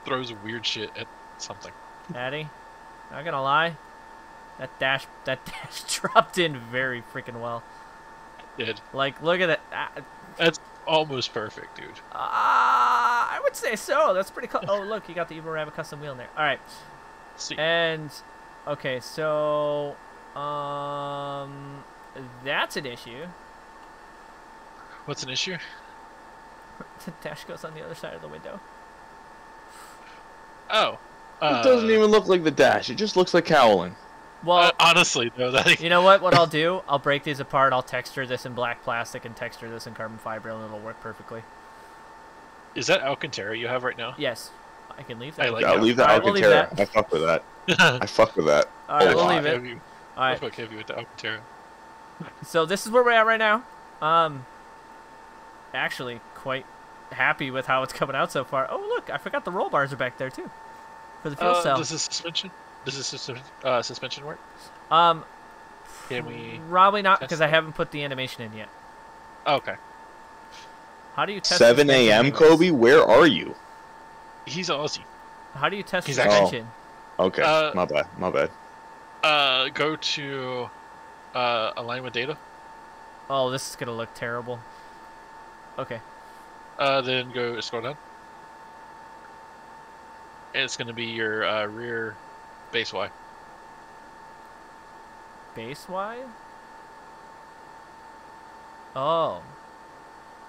throws weird shit at something. Addi, not gonna lie, that dash, that [LAUGHS] dash dropped in very freaking well. Did. Like, look at it. Ah, That's almost perfect, dude. Ah, I would say so. That's pretty cool. Oh, look, you got the EvlRabbit custom wheel in there. All right, See, and okay, so um, that's an issue. what's an issue? [LAUGHS] The dash goes on the other side of the window. Oh. Uh, it doesn't even look like the dash. It just looks like cowling. Well, uh, honestly, though, that You know what? What I'll do, I'll break these apart. I'll texture this in black plastic and texture this in carbon fiber, and it'll work perfectly. is that Alcantara you have right now? Yes, I can leave that. I like yeah, that. leave that Alright, we'll leave Alcantara. that. I fuck with that. I [LAUGHS] I fuck with that. All right, we'll leave it. Heavy, All right. fuck heavy with the Alcantara. So this is where we're at right now. Um, actually, quite happy with how it's coming out so far. Oh, look, I forgot the roll bars are back there too, for the fuel Uh, cell. does this suspension? Does this sus- uh, suspension work? Um, Can we? probably not because I haven't put the animation in yet. Oh, okay. How do you test 7 a.m. Kobe, where are you? He's Aussie. How do you test He's actually- suspension? Okay, Uh, my bad, my bad. Uh, go to uh, align with data. Oh, this is gonna look terrible. Okay. Uh, then go scroll down. And it's going to be your uh, rear base Y. base wide? Oh. [LAUGHS]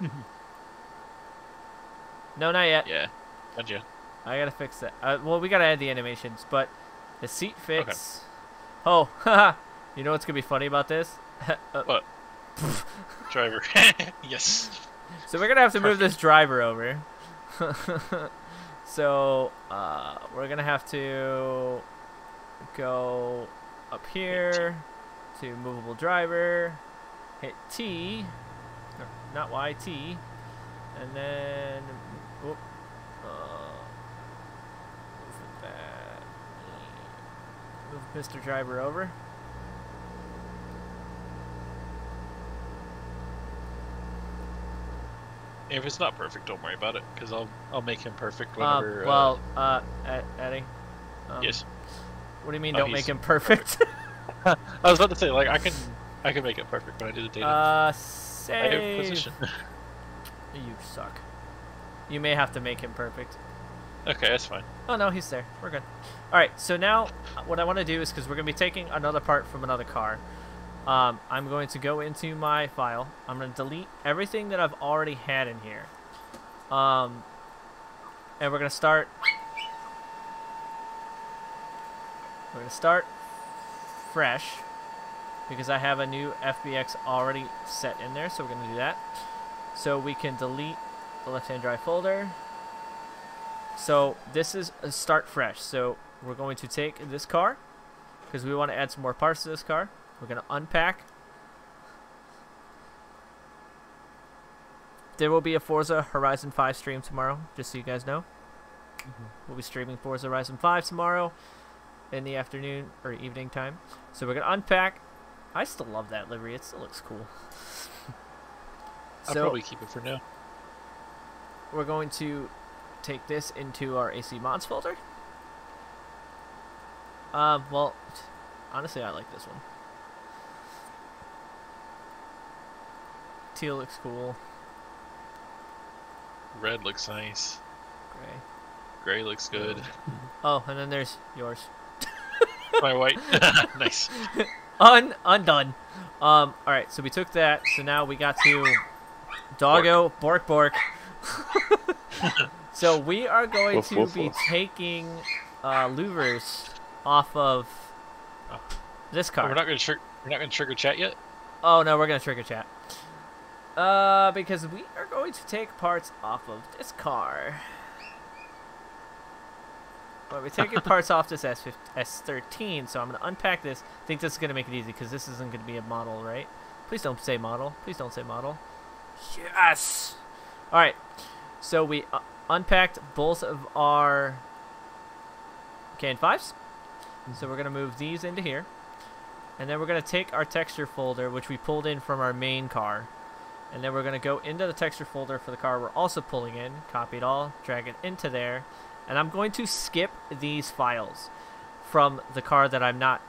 no, not yet. Yeah. Gotcha. I gotta fix that. Uh, well, we gotta add the animations, but the seat fix. Oh, haha. you know what's gonna be funny about this? [LAUGHS] Uh, What? [LAUGHS] Driver. yes. so we're gonna have to move this driver over. so uh, we're gonna have to go up here to movable driver, hit T, or not Y T, and then whoop, uh, move Mr. Driver over. If it's not perfect, don't worry about it, because I'll I'll make him perfect Um, whenever. well, uh, Ed- Eddie. uh, Um, yes. What do you mean? Oh, don't make him perfect. [LAUGHS] I was about to say like I can I can make it perfect when I do the data. uh, save. position. [LAUGHS] You suck. You may have to make him perfect. okay, that's fine. Oh no, he's there. We're good. All right. So now, uh, what I want to do is because we're gonna be taking another part from another car. Um, I'm going to go into my file. I'm gonna delete everything that I've already had in here. Um, and we're gonna start. We're gonna start fresh because I have a new FBX already set in there. So we're gonna do that. So we can delete the left-hand drive folder. So this is a start fresh. So we're going to take this car because we want to add some more parts to this car. We're going to unpack. There will be a Forza Horizon 5 stream tomorrow, just so you guys know. Mm-hmm. We'll be streaming Forza Horizon 5 tomorrow in the afternoon or evening time. So we're going to unpack. I still love that livery. It still looks cool. I'll so probably keep it for now. we're going to take this into our AC mods folder. Uh, well, honestly, I like this one. Teal looks cool. Red looks nice. Gray. Gray looks good. [LAUGHS] Oh, and then there's yours. My white. [LAUGHS] [LAUGHS] nice. Un undone. Um. All right. So we took that. So now we got to doggo bork bork. [LAUGHS] so we are going Woof, to woof, be woof. taking uh, louvers off of Oh. this Oh, car. we're not gonna tr- we're not gonna trigger chat yet. Oh no, we're gonna trigger chat. Uh, because we are going to take parts off of this car. Well, we're taking parts off this S S13, so I'm gonna unpack this. I think this is gonna make it easy because this isn't gonna be a model, right? Please don't say model. Please don't say model. Yes. All right. So we uh, unpacked both of our KN5s. So we're gonna move these into here. And then we're going to take our texture folder, which we pulled in from our main car. And then we're going to go into the texture folder for the car we're also pulling in, copy it all, drag it into there. And I'm going to skip these files from the car that I'm not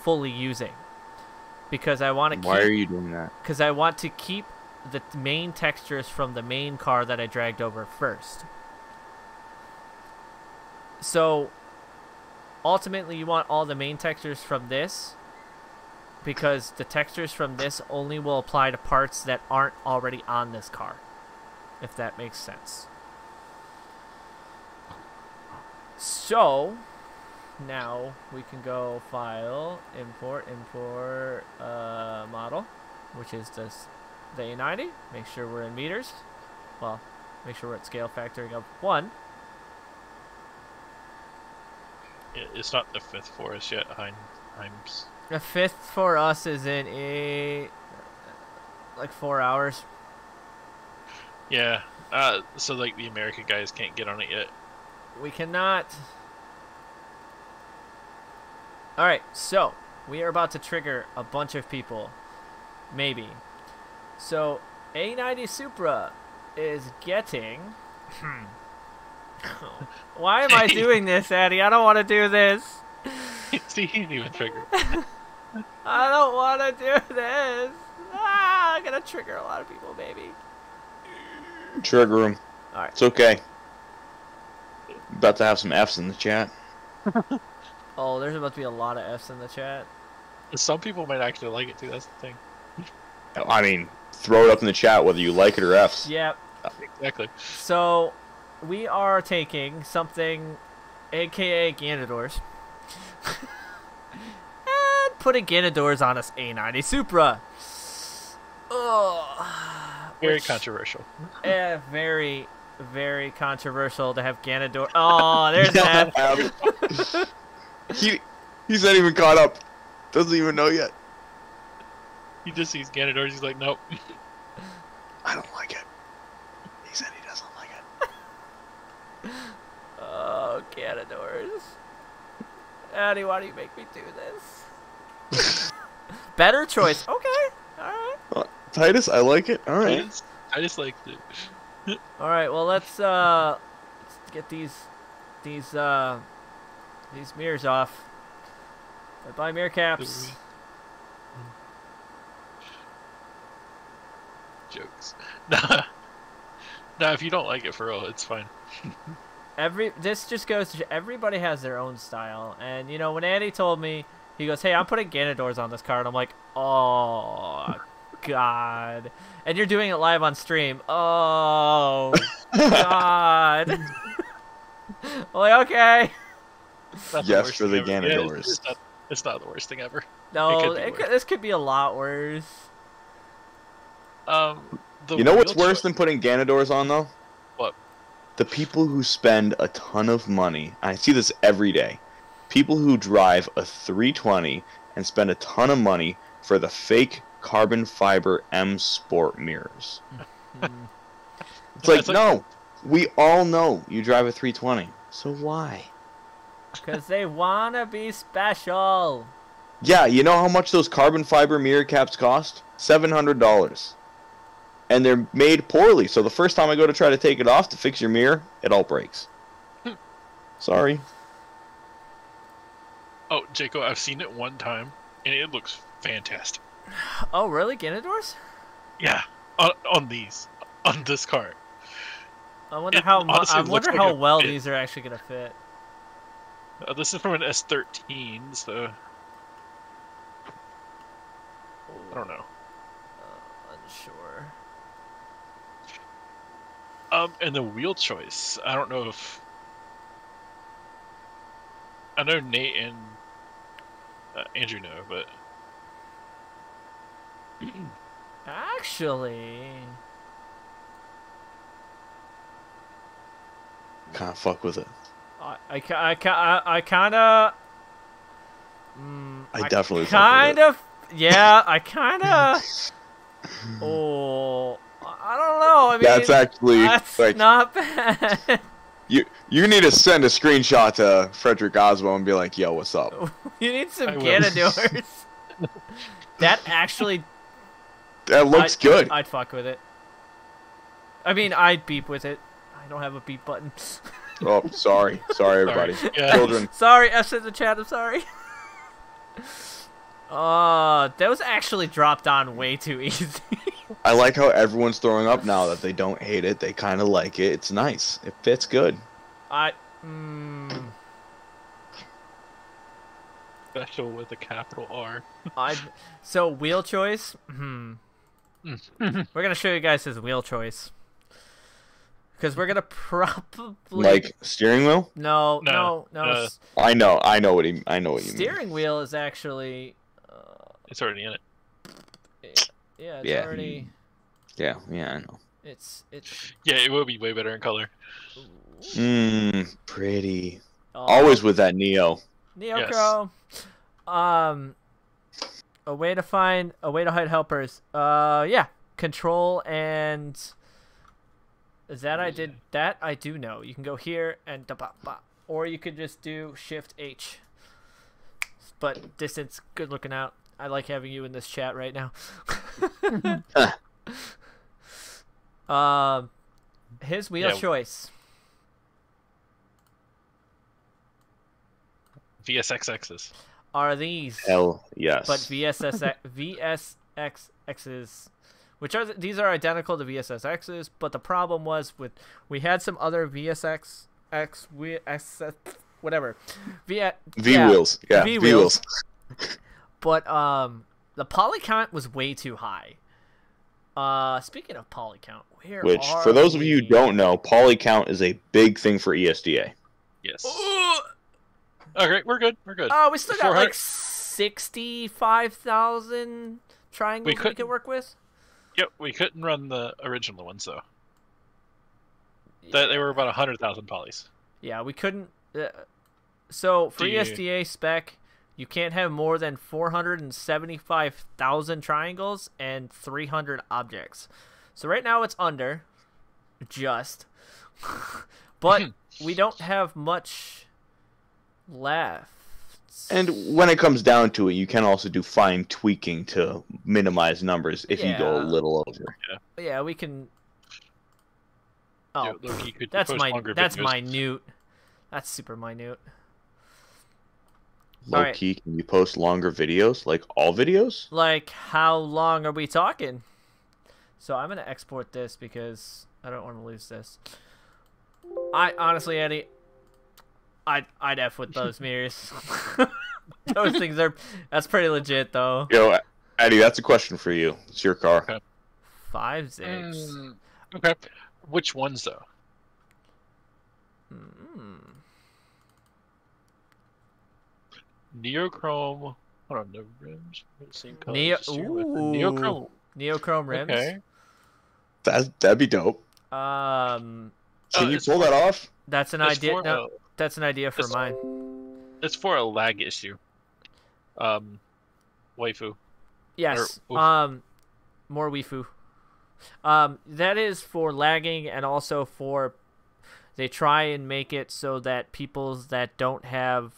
fully using. Because I want to Why are keep you doing that? because I want to keep the main textures from the main car that I dragged over first. So ultimately you want all the main textures from this because the textures from this only will apply to parts that aren't already on this car. If that makes sense. So now we can go file, import, import uh, model, which is this the A90. Make sure we're in meters. Well, make sure we're at scale factoring of one. It's not the fifth forest yet. Hein- Heims. The fifth for us is in a like four hours. Yeah. Uh, so like the American guys can't get on it yet. We cannot. All right, so we are about to trigger a bunch of people, maybe. So A90 Supra is getting. Hmm. [LAUGHS] Why am I [LAUGHS] doing this, Addi? I don't want to do this. See, he didn't even trigger. [LAUGHS] I don't want to do this. Ah, I'm gonna trigger a lot of people, maybe. Trigger him. Alright. It's okay. About to have some F's in the chat. [LAUGHS] Oh, there's about to be a lot of F's in the chat. Some people might actually like it too. That's the thing. I mean, throw it up in the chat whether you like it or F's. Yep. Exactly. So, we are taking something, aka Ganadors, [LAUGHS] and putting Ganadors on us A90 Supra. Ugh. Very Which- controversial. Eh, very, very controversial to have Ganador. Oh, [LAUGHS] there's that. [LAUGHS] he he's not even caught up. Doesn't even know yet. He just sees Ganador. He's like, nope. I don't like it. He said he doesn't like it. [LAUGHS] Oh, Ganador. Addi, why do you make me do this? Better choice. Okay. All right. Uh, Titus, I like it. All right. I right. just, I just like the. All right. Well, let's uh, let's get these, these uh, these mirrors off. Bye bye mirror caps. [LAUGHS] jokes. [LAUGHS] Nah. Nah, if you don't like it for real, it's fine. [LAUGHS] Every this just goes to everybody has their own style, and you know when Andy told me he goes, "Hey, I'm putting Ganador on this card," and I'm like, "Oh God!" And you're doing it live on stream. Oh God! I'm [LAUGHS] [LAUGHS] like, okay. Yes, worst for the thing ever. Yeah, Ganadors. it's, it's, not, it's not the worst thing ever. No, could it could, worse. this could be a lot worse. Um, the You know what's wheel worse than putting Ganadors on though? What? The people who spend a ton of money. I see this every day. People who drive a 320 and spend a ton of money for the fake carbon fiber M Sport mirrors. [LAUGHS] It's like, like- no, we all know you drive a 320. So why? Because they want to be special. Yeah, you know how much those carbon fiber mirror caps cost? $700. And they're made poorly, so the first time I go to try to take it off to fix your mirror, it all breaks. [LAUGHS] Sorry. Oh, Jaco, I've seen it one time, and it looks fantastic. Oh, really? Ganador's? Yeah, on, on these, on this cart. I wonder It how honestly I wonder like how well fit. these are actually gonna fit. Uh, this is from an S13, so I don't know. Uh, unsure. Um, and the wheel choice, I don't know if I know Nate and uh, Andrew know, but Actually, Kind of fuck with it. I I ki- I, ki- I, I kind of. Mm, I definitely fuck kind of. Yeah, I kind of. [LAUGHS] oh, I don't know. I mean, That's actually that's like not bad. [LAUGHS] you. You need to send a screenshot to Frederick Oswald and be like, "Yo, what's up?" [LAUGHS] you need some I will. Ganadors. that actually, That looks I- good. I'd fuck with it. I mean, I'd beep with it. I don't have a beep button. [LAUGHS] oh, sorry, sorry, everybody. Sorry. Yeah. Children, [LAUGHS] sorry, F in the chat. I'm sorry. [LAUGHS] Uh, those actually dropped on way too easy. I like how everyone's throwing up now that they don't hate it. They kind of like it. It's nice. It fits good. I. Mm, special with a capital R. I. So wheel choice. Hmm. [LAUGHS] we're gonna show you guys his wheel choice. Because we're gonna [LAUGHS] probably Like steering wheel. no no No, no. uh, s- I know. I know what he. I know what you mean. steering wheel is actually. Uh, It's already in it. yeah, it's Yeah. already. Yeah, yeah, I know. It's it's. Yeah, it will be way better in color. Mmm, pretty. uh, Always with that Neo. neo Neochrome. Um, a way to find a way to hide helpers. Uh, yeah, control and. Is that I did that I do know. You can go here and da ba ba, or you could just do Shift H. But distance, good looking out. I like having you in this chat right now. [LAUGHS] um, his wheel Yeah. choice. VSXXs. Are these. Hell yes. but VSS [LAUGHS] VSXXs, which are these are identical to VSSXs, but the problem was with we had some other VSX X VS whatever V V wheels. Yeah, V V wheels. [LAUGHS] but um, the poly count was way too high. Uh, speaking of poly count, where Which, are for those of you who don't know, poly count is a big thing for E ESDA. Yes. Ooh, Okay, we're good. We're good. Oh, we still got 400 like sixty-five thousand triangles we, couldn't- could work with. Yep, we couldn't run the original ones though. They, they were about hundred thousand polys. Yeah, we couldn't. Uh, so for you- ESDA spec, you can't have more than four hundred and seventy-five thousand triangles and three hundred objects. So right now it's under, just, [LAUGHS] but [LAUGHS] we don't have much left. And when it comes down to it, you can also do fine tweaking to minimize numbers if you go a little over. yeah, we can. Oh, Yeah, Loki could that's my longer that's videos. minute. That's super minute. Low Alright. key, can you post longer videos? Like all videos? Like, how long are we talking? So I'm gonna export this because I don't want to lose this. I honestly, Eddie, I'd I'd f with [LAUGHS] those mirrors. [LAUGHS] those things are that's pretty legit though. Yo, Eddie, that's a question for you. It's your car. Okay. Five zigs. Mm, okay. Which ones though? Mm. Neochrome. Hold on, the rims same color. Neo- as the steering wheel. Neochrome. Neochrome rims. Okay. That that'd be dope. Um, Can Uh, you it's pull that off? that's an It's idea. for, No, a, that's an idea for it's- mine. it's for a lag issue. Um, waifu. Yes. oof. Um, more Wifu. Um, that is for lagging and also for they try and make it so that peoples that don't have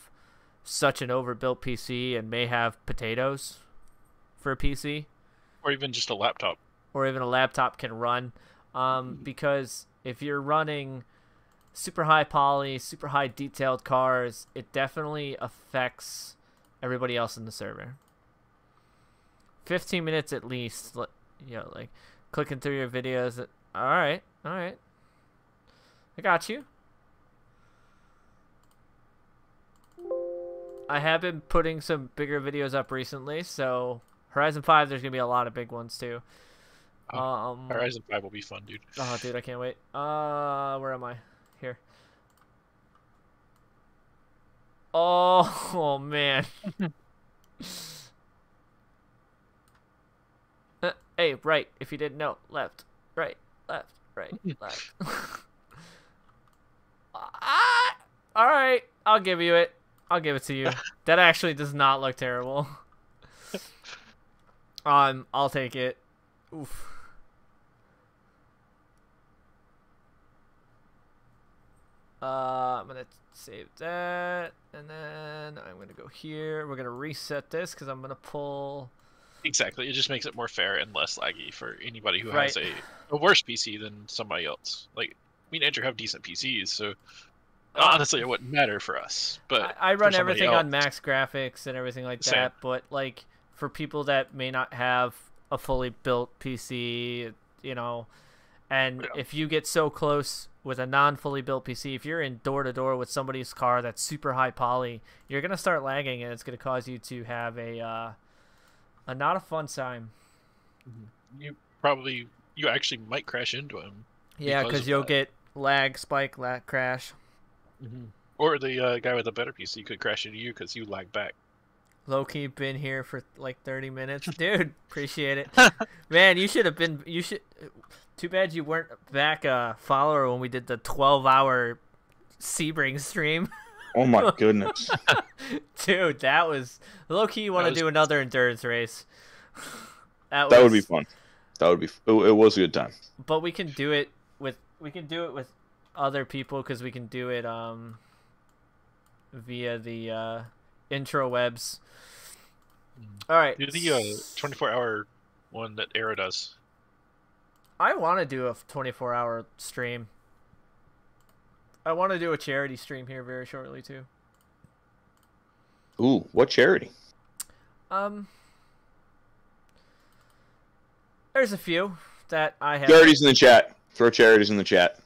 such an overbuilt PC and may have potatoes for a PC or even just a laptop. or even a laptop can run. Um, Mm-hmm. because if you're running super high poly, super high detailed cars, it definitely affects everybody else in the server. 15 minutes at least, you know, like clicking through your videos. All right, all right. I got you. I have been putting some bigger videos up recently, so Horizon 5 there's going to be a lot of big ones too. Oh, Um Horizon Five will be fun, dude. Oh, dude, I can't wait. Uh, where am I? Here. Oh, [LAUGHS] oh man. [LAUGHS] Uh, hey, right. If you didn't know, left, right, left, right, [LAUGHS] left. ah, all right. I'll give you it. I'll give it to you. That actually does not look terrible. Um, I'll take it. Oof. Uh, I'm gonna save that, and then I'm gonna go here. We're gonna reset this because I'm gonna pull. Exactly. It just makes it more fair and less laggy for anybody who Right. has a, a worse PC than somebody else. Like, me and Andrew have decent PCs, so honestly, it wouldn't matter for us. But I, I run everything on max graphics and everything like Same. that, but like for people that may not have a fully built PC, you know, and Yeah. if you get so close with a non-fully built PC, if you're in door to door with somebody's car that's super high poly, you're gonna start lagging, and it's gonna cause you to have a uh, a not a fun time. you probably you actually might crash into him. Yeah, Because you'll that. get lag, spike, lag, crash. Or the uh, guy with a better PC could crash into you because you lag back. Low key been here for like 30 minutes. [LAUGHS] Dude, appreciate it. [LAUGHS] Man, you should have been you should Too bad you weren't back a follower when we did the 12-hour Sebring stream. Oh my [LAUGHS] goodness. Dude, that was low key you want to was- do another endurance race. [SIGHS] That, that would be fun. That would be. It, it was a good time. But we can do it with we can do it with other people cuz we can do it um via the uh intro webs. All right. Do the uh, 24 hour one that Era does. I want to do a 24 hour stream. I want to do a charity stream here very shortly too. Ooh, what charity? Um, there's a few that I have. Charities in the chat. Throw charities in the chat.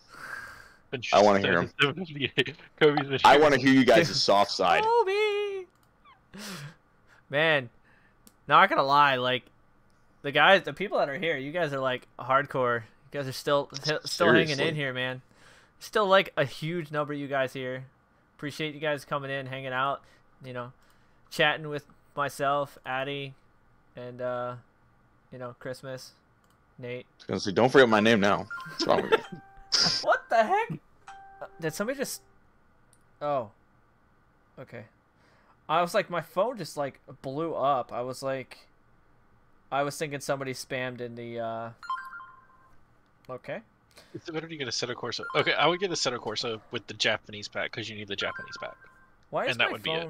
I wanna hear 'em. [LAUGHS] Kobe's been I want to hear you guys' [LAUGHS] soft side. Kobe. Man, not gonna lie, like the guys, the people that are here, you guys are like hardcore. You guys are still still hanging in here, man. Still like a huge number of you guys here. Appreciate you guys coming in, hanging out, you know, chatting with myself, Addi, and uh, you know, Christmas, Nate. I was gonna say, don't forget my name now. What's wrong with you? [LAUGHS] [LAUGHS] What the heck? Uh, Did somebody just? Oh. Okay. I was like, my phone just like blew up. I was like, I was thinking somebody spammed in the. uh Okay. It's better to get Assetto Corsa. Okay, I would get Assetto Corsa with the Japanese pack because you need the Japanese pack. Why is And that my would be it.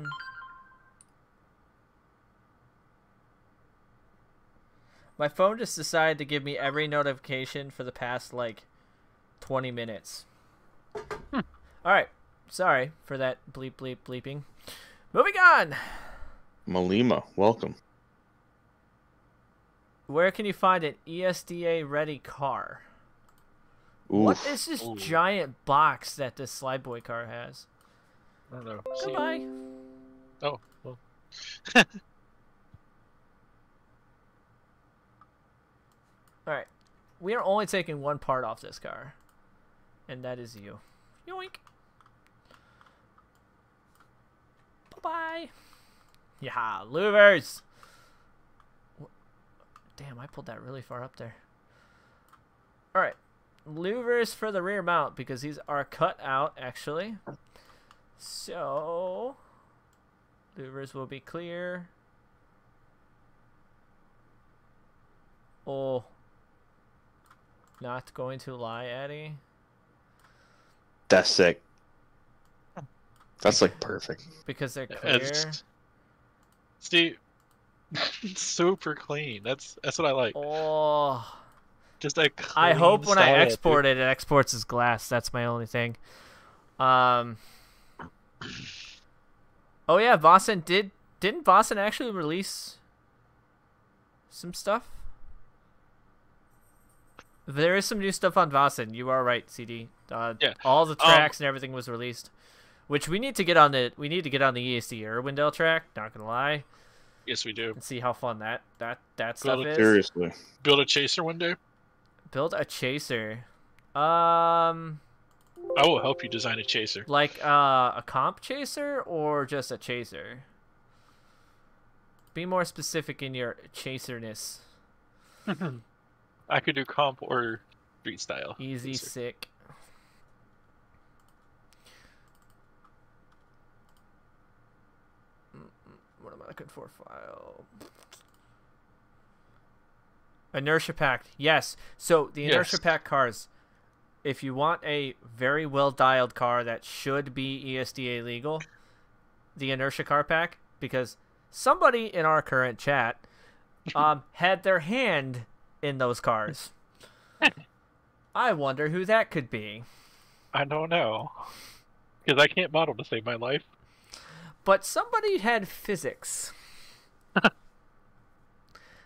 My phone just decided to give me every notification for the past like 20 minutes. Hmm. All right. Sorry for that bleep bleep bleeping. Moving on. Malima, welcome. Where can you find an E ESDA ready car? Oof. What is this Ooh. giant box that this slide boy car has? I don't know. See- Goodbye. Oh, well. [LAUGHS] All right. We are only taking one part off this car, and that is you. Yoink. Bye bye. Yeah, louvers. Damn, I pulled that really far up there. All right, louvers for the rear mount because these are cut out actually. So, louvers will be clear. Oh. Not going to lie, Eddie. That's sick. That's like perfect. Because they're clear. It's, see, [LAUGHS] super clean. That's that's what I like. Oh. Just a I clean hope when I export it, it exports as glass. That's my only thing. Um. Oh yeah, Boston did. Didn't Boston actually release some stuff? There is some new stuff on Boston. You are right, CD. Uh, Yeah. All the Um, tracks and everything was released, which we need to get on the. We need to get on the ESD Irwindale track. Not gonna lie, Yes, we do. and see how fun that that that Well, stuff is. Seriously. Build a chaser one day. Build a chaser. Um. I will help you design a chaser. Like uh, a comp chaser or just a chaser? Be more specific in your chaserness. [LAUGHS] I could do comp or street style. Easy, chaser. sick. Mm, mm, What am I looking for? File. Inertia pack. Yes. So the inertia Yes. pack cars. If you want a very well dialed car that should be ESDA legal, the inertia car pack, because somebody in our current chat [LAUGHS] um, had their hand in those cars. [LAUGHS] I wonder who that could be. I don't know. Because I can't model to save my life. But somebody had physics. [LAUGHS]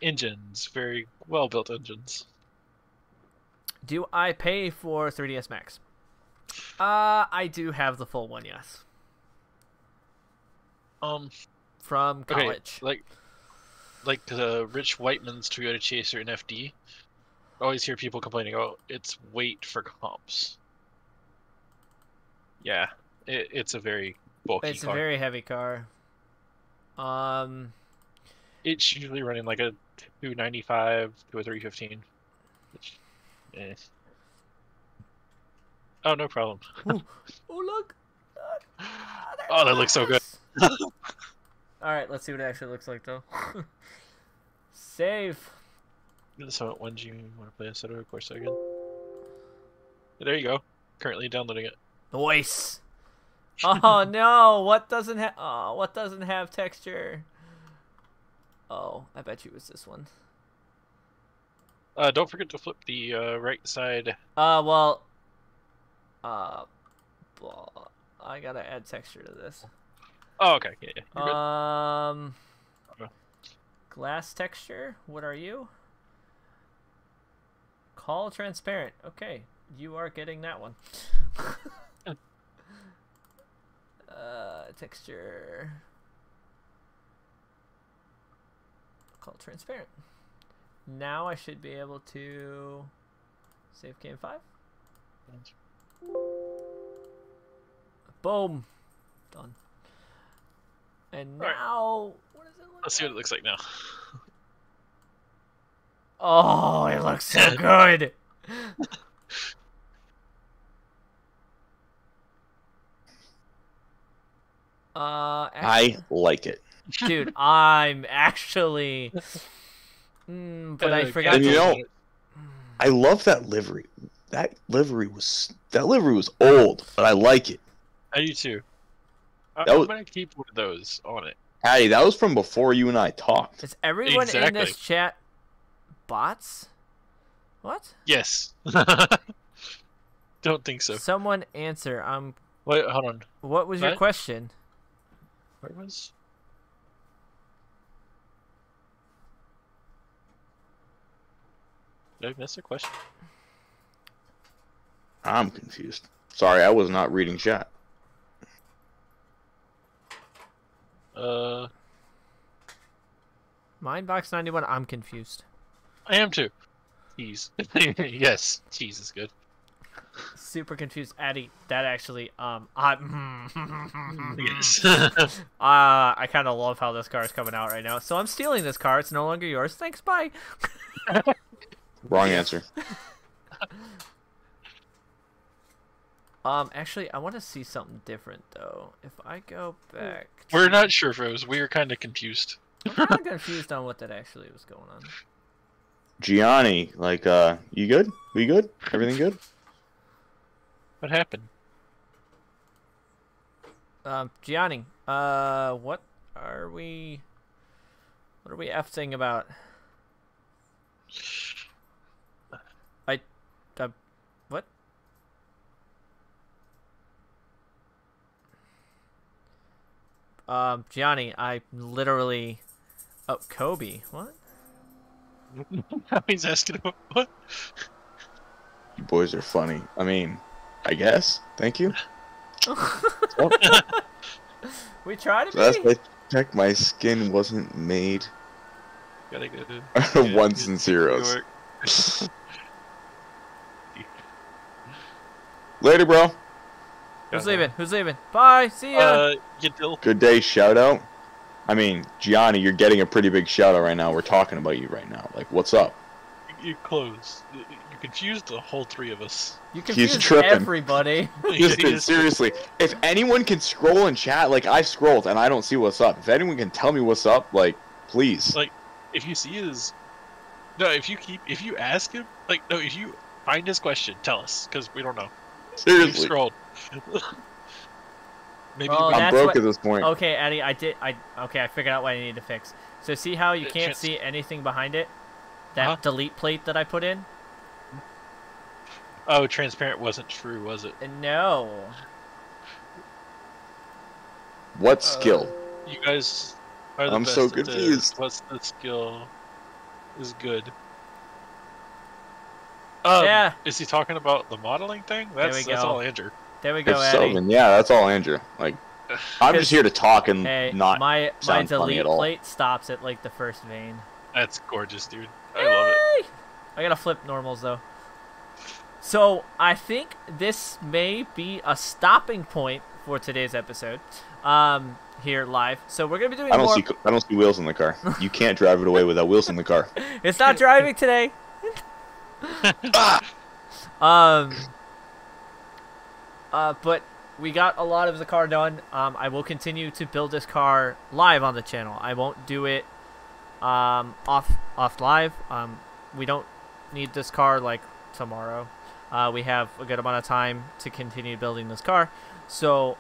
Engines, very well built engines. Do I pay for 3ds Max? Uh, I do have the full one, yes. Um, From okay, college. like, like the Rich Whiteman's Toyota Chaser and FD. I always hear people complaining, "Oh, it's weight for comps." Yeah, it, it's a very bulky It's a very heavy car. Um, It's usually running like a 295 to a 315. Which, eh. Oh, no problem. [LAUGHS] oh look. Ah, Oh, that looks so good. [LAUGHS] All right, let's see what it actually looks like though. [LAUGHS] Save. So, when do you want to play Assetto Corsa again? There you go. Currently downloading it. Voice. Oh no! What doesn't have? Oh, what doesn't have texture? Oh, I bet you it was this one. Uh, don't forget to flip the uh, right side. Uh, well, uh, blah. I gotta add texture to this. Oh, okay. Yeah, yeah. Um, Okay. glass texture. What are you? Call transparent. Okay, you are getting that one. [LAUGHS] uh, texture. called transparent. Now I should be able to save KN5. Boom, done. And Alright. now, what does it look Let's see what it looks like now. Oh, it looks so [LAUGHS] good. [LAUGHS] uh, I like it. dude, I'm actually. Mm, but I forgot. And you to- know- I love that livery. That livery was that livery was old, but I like it. I do too. I- That I'm was- gonna keep one of those on it. Hattie, that was from before you and I talked. Is everyone in this chat bots? What? Yes. [LAUGHS] Don't think so. Someone answer. I'm. Wait, hold on. what was your question? Where was? Did I miss a question? I'm confused. Sorry, I was not reading chat. Uh, Mindbox ninety one. I'm confused. I am too. Cheese. [LAUGHS] yes, cheese is good. Super confused, Addi. That actually, um, I, [LAUGHS] Yes. [LAUGHS] uh, I kind of love how this car is coming out right now. So I'm stealing this car. It's no longer yours. Thanks. Bye. [LAUGHS] Wrong answer. Um, actually, I want to see something different though. If I go back, to- We're not sure, Rose. We are kind of confused. I'm kind of confused on what that actually was going on. Gianni, like, uh, you good? We good? Everything good? What happened? Um, Gianni, uh, what are we? What are we effing about? I, uh, what? Um, Gianni, I literally, oh, Kobe, what? [LAUGHS] He's asking about what? You boys are funny. I mean, I guess. Thank you. Oh, [LAUGHS] We try to so that's be. I check my skin wasn't made Gotta go to [LAUGHS] ones and zeros. [LAUGHS] Later, bro. Who's leaving? Who's leaving? Bye. See ya. Uh, Yadil. Good day, shout out. I mean, Gianni, you're getting a pretty big shout out right now. We're talking about you right now. Like, what's up? You close. You confused the whole three of us. you confused tripping. everybody. [LAUGHS] [LAUGHS] Just He seriously, if anyone can scroll in chat, like I scrolled and I don't see what's up. If anyone can tell me what's up, like, please. Like, if you see his, no, if you keep, if you ask him, like, no, if you find his question, tell us, because we don't know. We've Seriously, scrolled. [LAUGHS] Maybe Oh, we- I'm broke what- at this point. Okay, Eddie, I did. I okay. I figured out what I need to fix. So see how you Uh, can't see anything behind it? That Uh-huh. delete plate that I put in? Oh, transparent wasn't true, was it? Uh, No. What skill? You guys are the I'm best so confused. What's the skill? Is good. Um, Yeah. Is he talking about the modeling thing? That's we that's all Andrew. There we go, If Eddie. so, then yeah, that's all Andrew. Like, [SIGHS] I'm just here to talk and hey, not. my my sound funny delete at all. plate stops at like the first vein. That's gorgeous, dude. I love it. I gotta flip normals though. So I think this may be a stopping point for today's episode. Um, here live. So we're gonna be doing I don't more. see. I don't see wheels in the car. You can't drive it away without wheels in the car. [LAUGHS] It's not driving today. [LAUGHS] um. Uh, but we got a lot of the car done. Um, I will continue to build this car live on the channel. I won't do it um off off live. Um, we don't need this car like tomorrow. Uh, we have a good amount of time to continue building this car. So,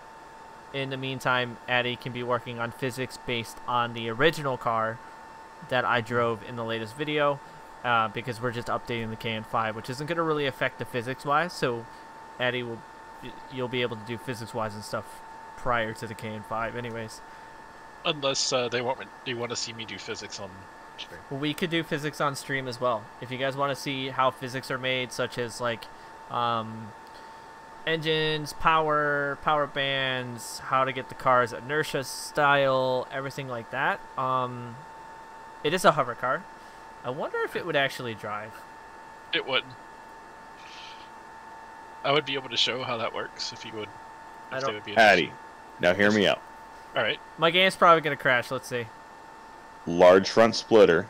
in the meantime, Addi can be working on physics based on the original car that I drove in the latest video uh, because we're just updating the KN5, which isn't going to really affect the physics-wise. So, Addi will, you'll be able to do physics-wise and stuff prior to the KN5, anyways. Unless uh, they want me, they want to see me do physics on stream. We could do physics on stream as well. If you guys want to see how physics are made, such as like um, engines, power, power bands, how to get the cars inertia style, everything like that. Um, It is a hover car. I wonder if it would actually drive. It wouldn't. I would be able to show how that works if you would. I If don't- they would be Patty, now hear me out. All right. My game's probably gonna crash. Let's see. Large front splitter,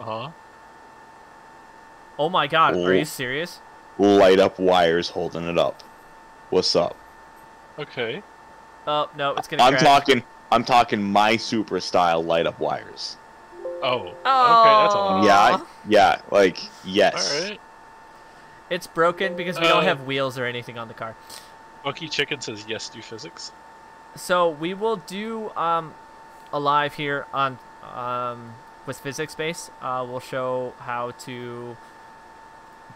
Uh huh. Oh my god, are you serious? light up wires holding it up. What's up? Okay. Oh no, it's gonna I'm crash. talking. I'm talking my super style light up wires. Oh. Okay, Oh. that's a lot. Yeah, yeah, like yes. All right. It's broken because we don't Uh, have wheels or anything on the car. Bucky Chicken says yes to physics. So we will do um, a live here on um, with physics base. Uh, we'll show how to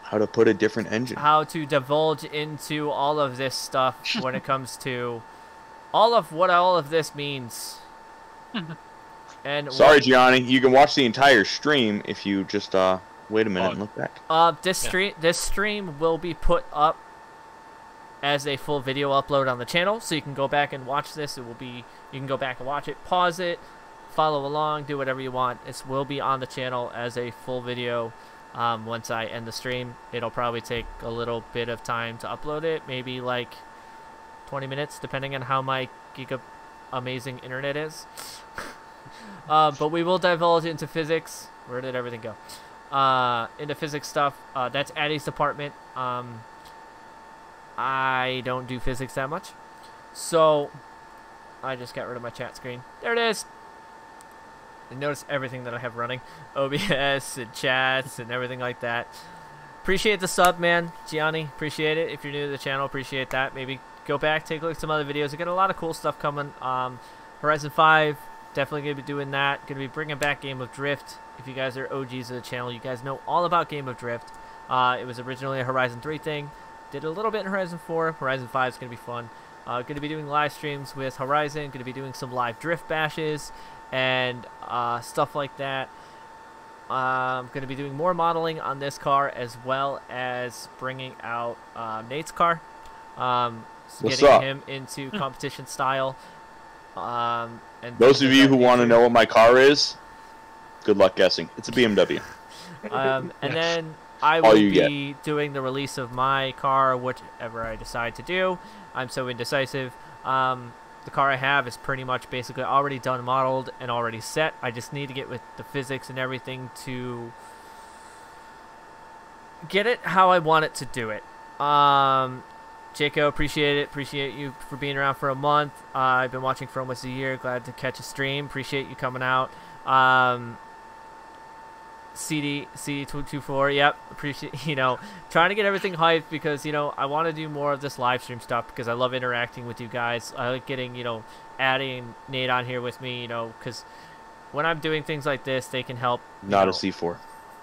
How to put a different engine? how to divulge into all of this stuff [LAUGHS] when it comes to all of what all of this means. [LAUGHS] and Sorry, Gianni. You can watch the entire stream if you just uh wait a minute Oh. and look back. Uh, this Yeah. stream this stream will be put up as a full video upload on the channel, so you can go back and watch this. It will be you can go back and watch it, pause it, follow along, do whatever you want. It will be on the channel as a full video. Um, once I end the stream, it'll probably take a little bit of time to upload it, maybe like 20 minutes, depending on how my giga amazing internet is. [LAUGHS] uh, but we will divulge into physics. Where did everything go? uh, into physics stuff. Uh, that's Addi's department. Um, I don't do physics that much, so I just got rid of my chat screen. There it is. And notice everything that I have running, OBS and chats and everything like that. Appreciate the sub, man, Gianni. Appreciate it. If you're new to the channel, appreciate that. Maybe go back, take a look at some other videos. We got a lot of cool stuff coming. Um, Horizon 5, definitely gonna be doing that. Gonna be bringing back Game of Drift. If you guys are OGs of the channel, you guys know all about Game of Drift. Uh, it was originally a Horizon 3 thing. Did a little bit in Horizon 4. Horizon 5 is gonna be fun. Uh, gonna be doing live streams with Horizon. Gonna be doing some live drift bashes and uh, stuff like that. I'm going to be doing more modeling on this car as well as bringing out uh, Nate's car. Um, What's getting up? him into competition style. Um, and Those of you who want to know what my car is, good luck guessing. It's a BMW. [LAUGHS] [LAUGHS] Um, and then I will you get. be doing the release of my car, whichever I decide to do. I'm so indecisive. Um, the car I have is pretty much basically already done, modeled, and already set. I just need to get with the physics and everything to get it how I want it to do it. Um, Jaco, appreciate it. Appreciate you for being around for a month. Uh, I've been watching for almost a year. Glad to catch a stream. Appreciate you coming out. Um, CD CD two two four. Yep, appreciate [LAUGHS] you know trying to get everything hyped because you know I want to do more of this live stream stuff because I love interacting with you guys. I like getting you know adding Nate on here with me. You know because when I'm doing things like this, they can help Not know, a C4.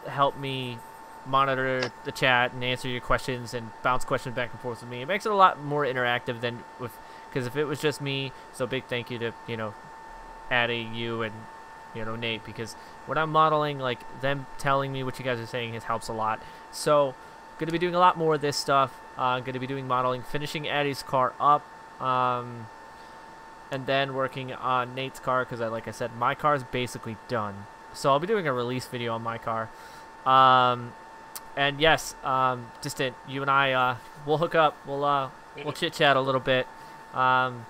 help me monitor the chat and answer your questions and bounce questions back and forth with me. It makes it a lot more interactive than with because if it was just me, so big thank you to you know Addi, you, and you know Nate because when I'm modeling, like them telling me what you guys are saying, it helps a lot. So gonna be doing a lot more of this stuff. Uh, gonna be doing modeling, finishing Addi's car up. Um, and then working on Nate's car because, I, like I said, my car is basically done. So I'll be doing a release video on my car. Um, and yes, um, distant, you and I, uh, we'll hook up. We'll uh, we'll chit chat a little bit. Um,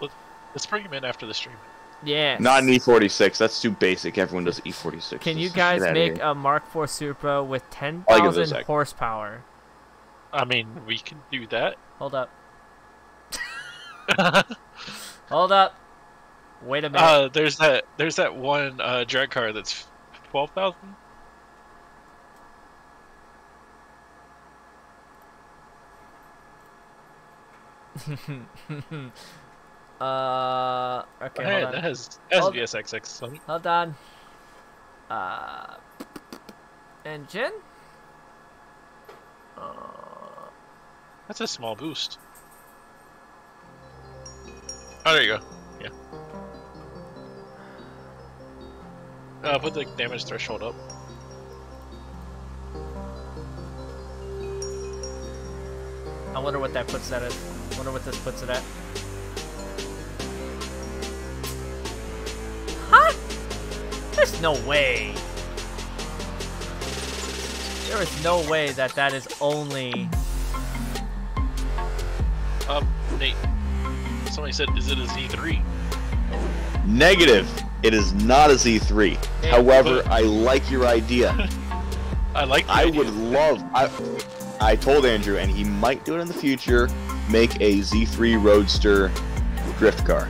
Let's bring him in after the stream. Yeah. Not an E46. That's too basic. Everyone does E46. Can you guys make a Mark IV Supra with I'll give it a 10,000 horsepower? I mean, we can do that. Hold up. [LAUGHS] Hold up. Wait a minute. Uh, there's that. There's that one uh, drag car that's twelve thousand. [LAUGHS] uh, okay, hey, hold that on. has has Hold- VSXX. Hold on. Uh, engine? Uh, That's a small boost. Oh, there you go. Yeah. Uh, put the damage threshold up. I wonder what that puts that at. I wonder what this puts it at. Huh? There's no way. There is no way that that is only. Um, Nate. Somebody said, "Is it a Z3?" Negative. It is not a Z3. Hey, However, but- I like your idea. [LAUGHS] I like. The I idea. would love. I, I told Andrew, and he might do it in the future. Make a Z3 Roadster drift car.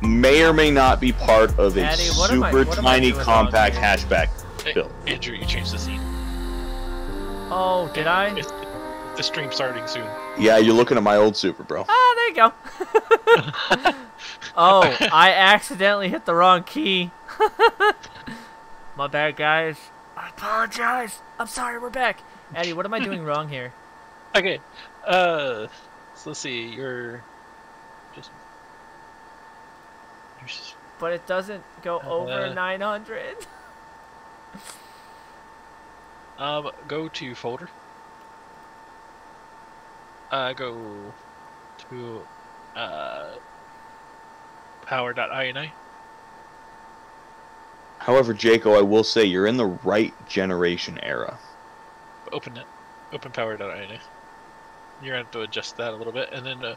May or may not be part of a Addi, what am I- super I tiny compact here? hatchback. Hey, Bill. Andrew, you changed the scene. Oh, did I? It's, the stream starting soon. Yeah, you're looking at my old Super, bro. Ah, there you go. [LAUGHS] oh, [LAUGHS] I accidentally hit the wrong key. [LAUGHS] My bad, guys. I apologize. I'm sorry. We're back. Eddie, what am I doing wrong here? Okay. Uh, so let's see. You're just. You're just But it doesn't go over Uh. 900. [LAUGHS] um, go to folder. Uh, go to uh power.ini. However, Jaco, I will say you're in the right generation era. Open it. Open power.ini. You're gonna have to adjust that a little bit, and then uh,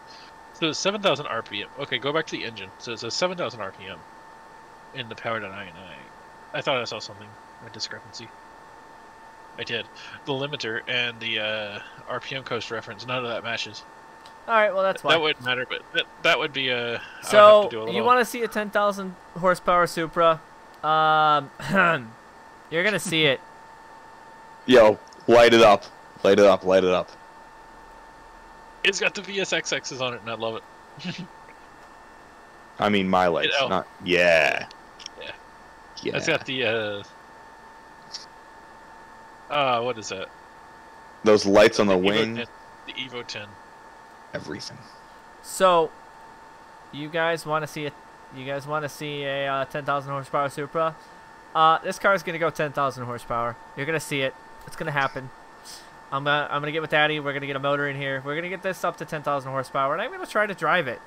so 7,000 RPM. Okay, go back to the engine. So it says 7,000 RPM in the Power power.ini. I I thought I saw something a discrepancy. I did. The limiter and the uh, RPM coast reference, none of that matches. All right, well that's why. That wouldn't matter, but that, that would be a. so you want to see a 10,000 horsepower Supra? Um, [CLEARS THROAT] you're gonna see it. [LAUGHS] Yo, light it up. Light it up. Light it up. It's got the VSXXs on it, and I love it. [LAUGHS] I mean, my lights, know. not. Yeah. Yeah. Yeah. It's got the. uh uh, what is that? Those lights on the Evo wing. 10 the Evo 10. Everything. So, you guys want to see it? You guys want to see a uh, 10,000 horsepower Supra? Uh, this car is gonna go 10,000 horsepower. You're gonna see it. It's gonna happen. I'm gonna I'm gonna get with Daddy. We're gonna get a motor in here. We're gonna get this up to 10,000 horsepower, and I'm gonna try to drive it.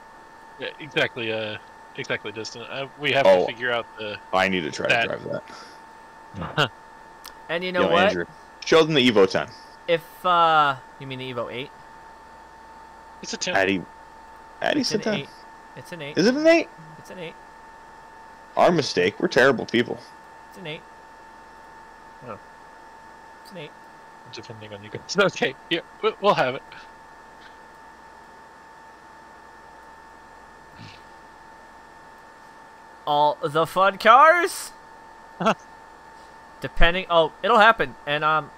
Yeah, exactly. Uh, exactly distant. Uh, we have Oh. to figure out the. I need to try That- to drive that. And you know Yo, what? Andrew. Show them the Evo 10. If uh, you mean the Evo 8? It's a 10. Addi. Addi It's said an that. 8. It's an 8. Is it an 8? It's an 8. Our mistake. We're terrible people. It's an 8. Oh. It's an 8. Depending on you guys. [LAUGHS] Okay, yeah, we- we'll have it. All the fun cars. [LAUGHS] Depending, oh, it'll happen, and um,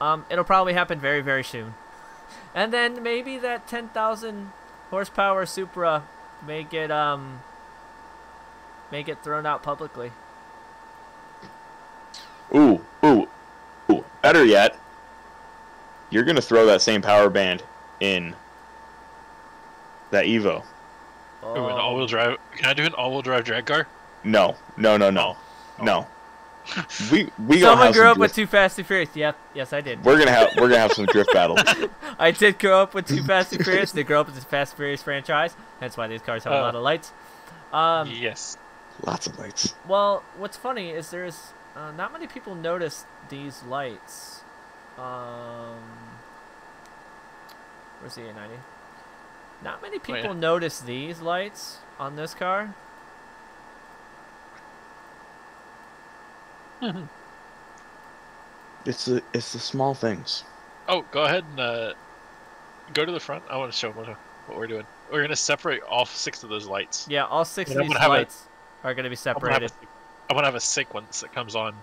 um, it'll probably happen very, very soon. And then maybe that ten thousand horsepower Supra may get um, may get thrown out publicly. Ooh, ooh, ooh. Better yet, you're gonna throw that same power band in that Evo. Oh, Ooh, an all-wheel drive. Can I do an all-wheel drive drag car? No, no, no, no, Oh. no. [LAUGHS] we we Someone have grew some up with drift, Too Fast and Furious. Yep, yes, I did. We're gonna have we're gonna have some drift battles. [LAUGHS] I did grow up with Too Fast and Furious. They grow up with the Fast and Furious franchise. That's why these cars have a Oh. lot of lights. Um, yes. Lots of lights. Well, what's funny is there's uh, not many people notice these lights. Um, where's the A90? Not many people yeah. notice these lights on this car. [LAUGHS] It's the it's the small things. Oh, go ahead and uh, go to the front. I want to show what, what we're doing. We're gonna separate all six of those lights. Yeah, all six And of I'm these gonna a- lights are going to be I want to have separated. I want to have a sequence that comes on.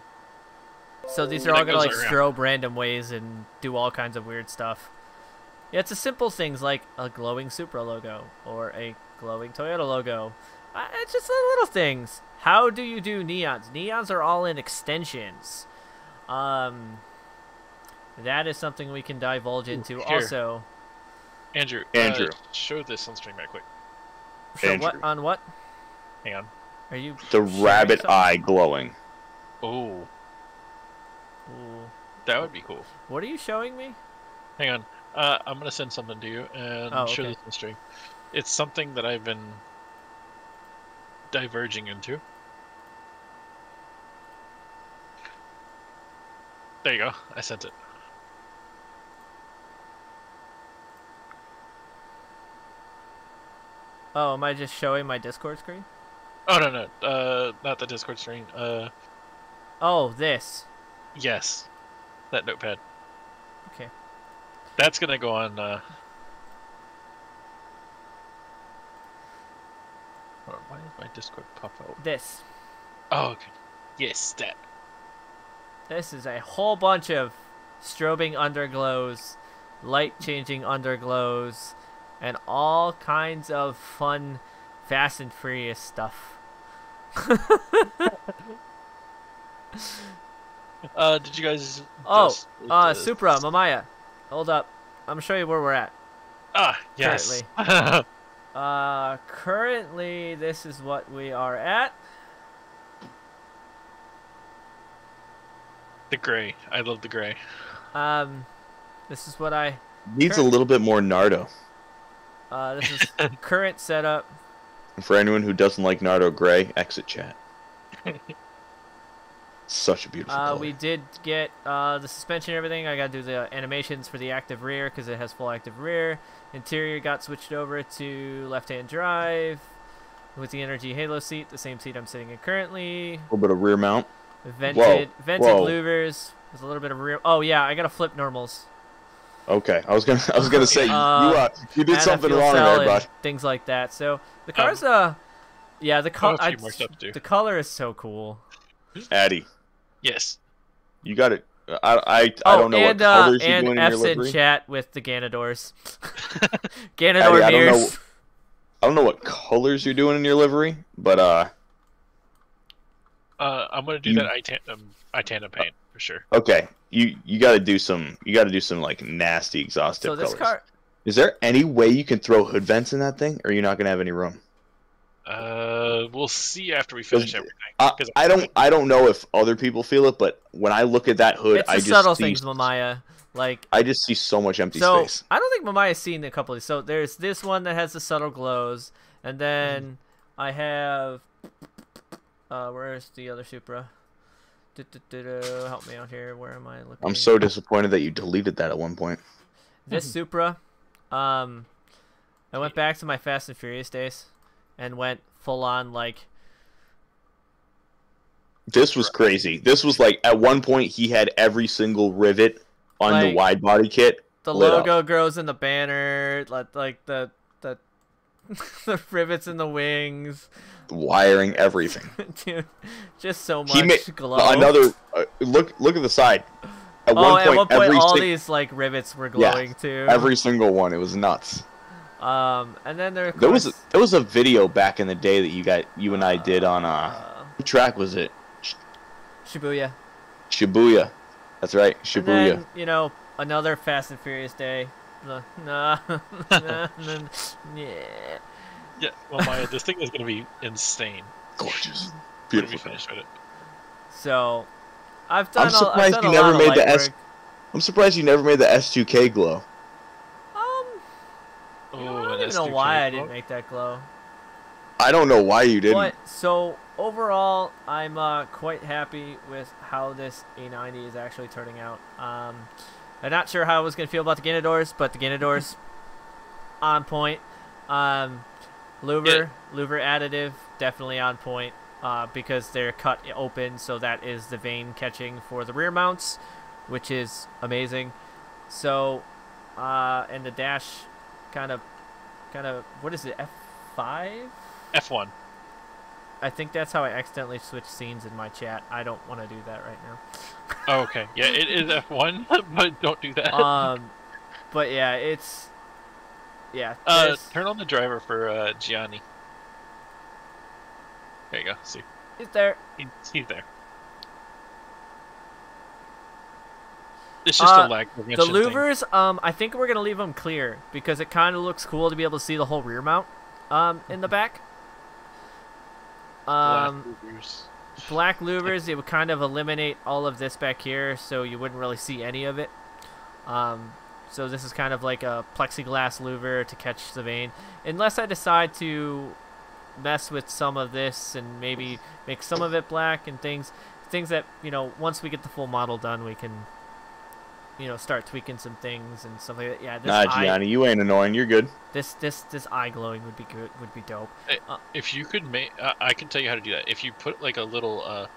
So these that are all going to like goes strobe random ways and do all kinds of weird stuff. Yeah, it's a simple things like a glowing Supra logo or a glowing Toyota logo. Uh, it's just the little things. How do you do neons? Neons are all in extensions. Um, that is something we can divulge into. here. Also, Andrew. Andrew. Uh, show this on stream right quick. so what Andrew. on what Hang on. are you? The rabbit something? eye glowing. Oh, Ooh. that would be cool. What are you showing me? Hang on. Uh, I'm gonna send something to you and Oh, show okay. this stream. It's something that I've been diverging into. There you go. I sent it. Oh, am I just showing my Discord screen? Oh no no, uh, not the Discord stream. Uh, Oh, this. yes, that notepad. That's gonna go on. Uh... oh, Why did my Discord pop out? This. Oh, okay. Yes, that. This is a whole bunch of strobing underglows, light changing underglows, and all kinds of fun Fast and Furious stuff. [LAUGHS] Uh, did you guys? Oh, just- uh, Supra, Mamaya. Hold up. I'm gonna show you where we're at. Ah, yes. [LAUGHS] Uh, currently, this is what we are at. the gray. I love the gray. Um, this is what I. Needs a little bit more Nardo. Uh, this is [LAUGHS] current setup. For anyone who doesn't like Nardo Gray, exit chat. [LAUGHS] Such a beautiful Uh, color. we did get uh, the suspension and everything. I got to do the animations for the active rear because it has full active rear. Interior got switched over to left-hand drive with the NRG Halo seat, the same seat I'm sitting in currently. A little bit of rear mount. Vented, vented whoa. louvers. There's a little bit of rear. Oh yeah, I got to flip normals. Okay, I was gonna, [LAUGHS] I was gonna say you, Uh, you, uh, you did something wrong cell there, and bud. Things like that. So the car's uh, yeah, the I color. have a few more stuff to do. The color is so cool. Addi, Yes. you got it. I, I, I oh, don't know and what uh, colors you're and doing in your F's in livery. chat with the Ganadors. Addi, [LAUGHS] Ganador I don't know. I don't know what colors you're doing in your livery, but uh, Uh, I'm gonna do You- that Itan- um, Itana paint for sure. okay, you you got to do some, you got to do some like nasty exhaust tip So this colors. car, Is there any way you can throw hood vents in that thing, or you're not gonna have any room? Uh, we'll see after we finish everything. I, 'cause I don't, I don't know if other people feel it, but when I look at that hood, it's I the just subtle see, things, Mamaya. Like I just see so much empty so, space. I don't think Mamaya's seen a couple of these. So there's this one that has the subtle glows, and then I have. Uh, where's the other Supra? Help me out here. Where am I looking? I'm so disappointed that you deleted that at one point. this Supra, um, I went back to my Fast and Furious days, and went full on like This was crazy. This was like at one point he had every single rivet on the Like- wide body kit. the lit up. logo grows in the banner, like like the the [LAUGHS] the rivets in the wings, wiring, everything. [LAUGHS] dude. Just so much He made glow. another uh, look. Look at the side. At oh, one at point, one point, every all these like rivets were Yeah, glowing too. every single one. It was nuts. Um, and then there. of There was a, there was a video back in the day that you got you and I did on uh, uh, what track was it? Shibuya. Shibuya. That's right, And Shibuya. then you know another Fast and Furious day. [LAUGHS] Nah, nah, nah, nah, yeah. Yeah. Well, Maya, this thing is gonna be insane. Gorgeous, When we beautiful. finish with it. So, I've done. I'm a- I've surprised done you a never made the light S- work. I'm surprised you never made the S2K glow. Um, Oh, you know, I don't even know why I didn't make that glow. I don't know why you didn't. But so overall, I'm uh, quite happy with how this A90 is actually turning out. Um, I'm not sure how I was gonna feel about the Ganadors, but the Ganadors [LAUGHS] on point. Um, louver, louver additive, definitely on point uh, because they're cut open, so that is the vein catching for the rear mounts, which is amazing. So, uh, and the dash, kind of, kind of, what is it? F five. F1. I think that's how I accidentally switched scenes in my chat. I don't want to do that right Oh, okay. Yeah, it is F1, [LAUGHS] but don't do that. um, but yeah, it's yeah. uh, this- turn on the driver for uh, Gianni. There you go. See, it's there. he, he's there. It's just Uh, a lag The prevention thing. louvers, um, I think we're gonna leave them clear because it kind of looks cool to be able to see the whole rear mount, um, in the back. Black Um, louvers. black louvers, it would kind of eliminate all of this back here, so you wouldn't really see any of it. Um, so this is kind of like a plexiglass louver to catch the vein, unless I decide to mess with some of this and maybe make some of it black and things. things that you know once we get the full model done, we can you know start tweaking some things and stuff like that. Yeah, this Nah, eye, Gianni, you ain't annoying. You're good. this this this eye glowing would be good. Would be dope. If you could make, uh, I can tell you how to do that. If you put like a little, uh,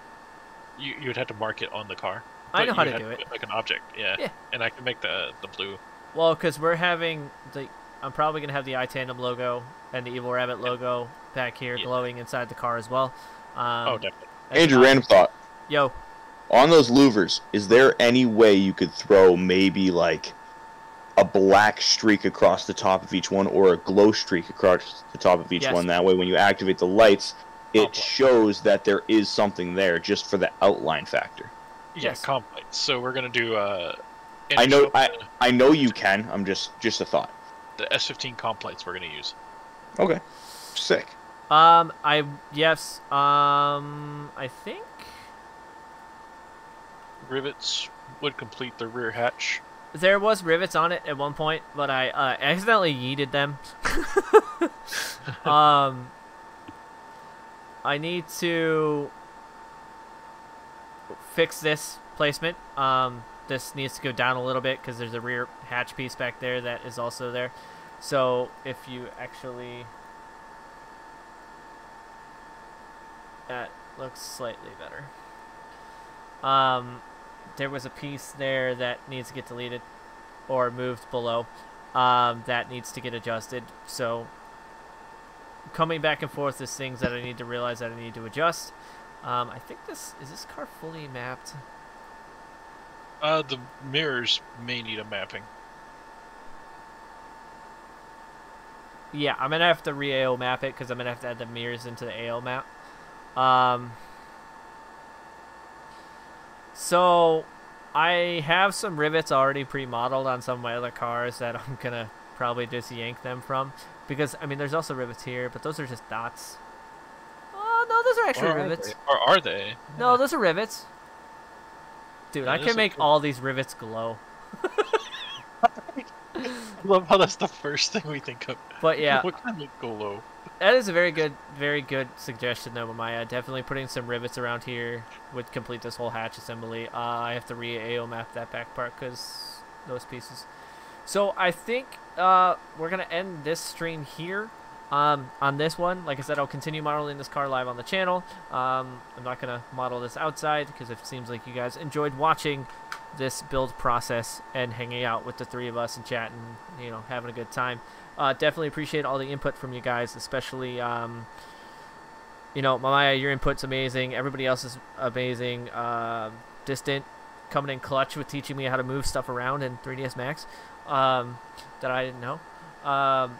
you you would have to mark it on the car. I know how to do it. put, Like an object, yeah. Yeah. And I can make the the blue. Well, because we're having the, I'm probably gonna have the iTandem logo and the EvlRabbit logo back here Yeah. glowing inside the car as well. Um, oh, definitely. Andrew, random thought. Yo, On those louvers, is there any way you could throw maybe like a black streak across the top of each one or a glow streak across the top of each Yes. one? That way, when you activate the lights, it Complex. shows that there is something there just for the outline factor. Yeah, Yes. complex. So we're gonna do. Uh, I know- I- I know you can. I'm just just a thought. the S15 complex we're gonna use. Okay, sick. um, I yes, um, I think Rivets would complete the rear hatch. there was rivets on it at one point, but I uh, accidentally yeeted them. [LAUGHS] um, I need to fix this placement. Um, this needs to go down a little bit because there's a rear hatch piece back there that is also there. So if you actually, that looks slightly better. Um, there was a piece there that needs to get deleted or moved below. Um, that needs to get adjusted. So coming back and forth is things that I need to realize that I need to adjust. Um, I think this is this car fully mapped. Uh, the mirrors may need a mapping. Yeah, I'm gonna have to re-AO map it because I'm gonna have to add the mirrors into the AO map. Um, so I have some rivets already pre-modeled on some of my other cars that I'm [LAUGHS] gonna probably just yank them from because I mean there's also rivets here, but those are just dots. Oh no, those are actually Or rivets. they? Or are they? No, those are rivets. Dude, Yeah, I can are make all these rivets glow. [LAUGHS] I love how that's the first thing we think of. But yeah, [LAUGHS] what kind of glow? That is a very good, very good suggestion, though, Maya. Definitely putting some rivets around here would complete this whole hatch assembly. Uh, I have to re-AO map that back part because those pieces. So I think uh, we're gonna end this stream here. Um, on this one, like I said, I'll continue modeling this car live on the channel. Um, I'm not gonna model this outside because it seems like you guys enjoyed watching this build process and hanging out with the three of us and chatting, you know, having a good time. Uh, definitely appreciate all the input from you guys, especially, um, you know, Maya, your input's amazing. Everybody else is amazing. Uh, Distant coming in clutch with teaching me how to move stuff around in 3ds Max um, that I didn't know. Um,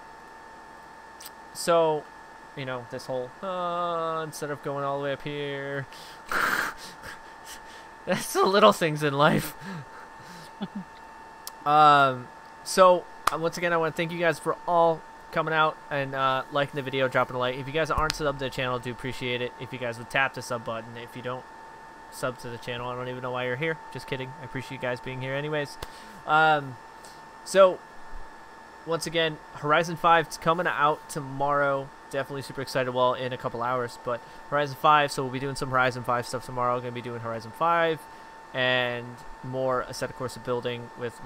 so, you know, this whole, uh, instead of going all the way up here, [LAUGHS] [LAUGHS] that's the little things in life. [LAUGHS] um, so, uh, once again, I want to thank you guys for all coming out and uh, liking the video, dropping a like. If you guys aren't subbed to the channel, do appreciate it. If you guys would tap the sub button. If you don't sub to the channel, I don't even know why you're here. Just kidding. I appreciate you guys being here anyways. Um, so, once again, Horizon 5 is coming out tomorrow. Definitely super excited. Well, in a couple hours, but Horizon 5. So we'll be doing some Horizon 5 stuff tomorrow. Going to be doing Horizon 5 and more Assetto Corsa of building with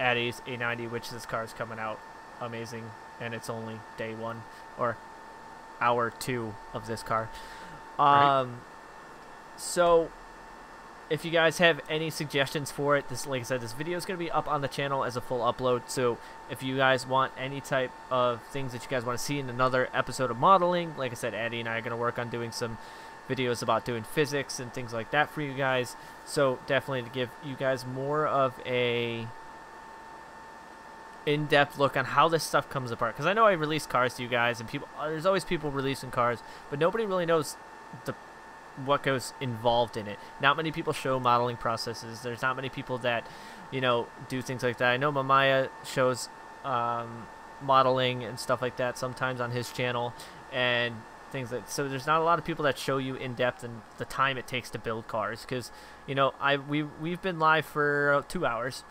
Addi's A90, which this car is coming out amazing, and it's only day one or hour two of this car. Right. Um, so if you guys have any suggestions for it, this like I said, this video is going to be up on the channel as a full upload. So if you guys want any type of things that you guys want to see in another episode of modeling, like I said, Addi and I are going to work on doing some videos about doing physics and things like that for you guys. So definitely to give you guys more of a in-depth look on how this stuff comes apart because I know I release cars to you guys and people there's always people releasing cars but nobody really knows the what goes involved in it. Not many people show modeling processes. There's not many people that, you know, do things like that. I know Mamaya shows um, modeling and stuff like that sometimes on his channel and things like so there's not a lot of people that show you in depth and the time it takes to build cars because you know I we we've been live for 2 hours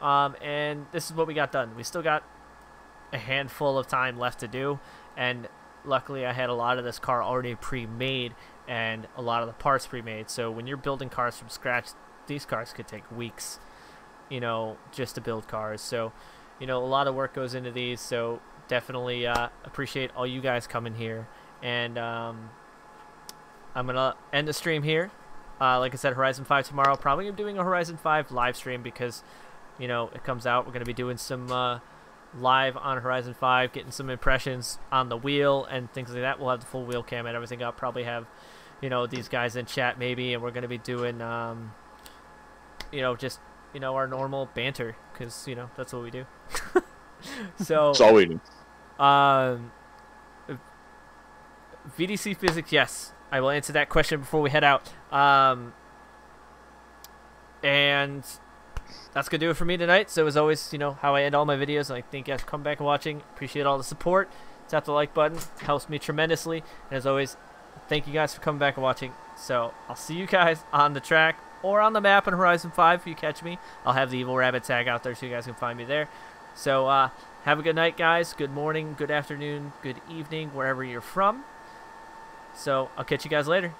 um, and this is what we got done. We still got a handful of time left to do and luckily I had a lot of this car already pre-made and a lot of the parts pre-made. So when you're building cars from scratch, these cars could take weeks, you know, just to build cars. So, you know, a lot of work goes into these. So definitely uh, appreciate all you guys coming here. And um, I'm gonna end the stream here. Uh, like I said, Horizon 5 tomorrow. Probably I'm doing a Horizon 5 live stream because, you know, it comes out. We're gonna be doing some uh, live on Horizon 5, getting some impressions on the wheel and things like that. We'll have the full wheel cam and everything up. Probably have, you know, these guys in chat maybe, and we're gonna be doing, um, you know, just you know our normal banter because you know that's what we do. [LAUGHS] so That's all we do. um, VDC physics, yes. I will answer that question before we head out. Um, and that's gonna do it for me tonight. So as always, you know how I end all my videos. I thank you guys for coming back and watching. Appreciate all the support. Tap the like button, helps me tremendously. And as always, thank you guys for coming back and watching. So I'll see you guys on the track or on the map in Horizon 5 if you catch me. I'll have the EvlRabbit tag out there so you guys can find me there. So uh, have a good night, guys. Good morning, good afternoon, good evening, wherever you're from. So I'll catch you guys later.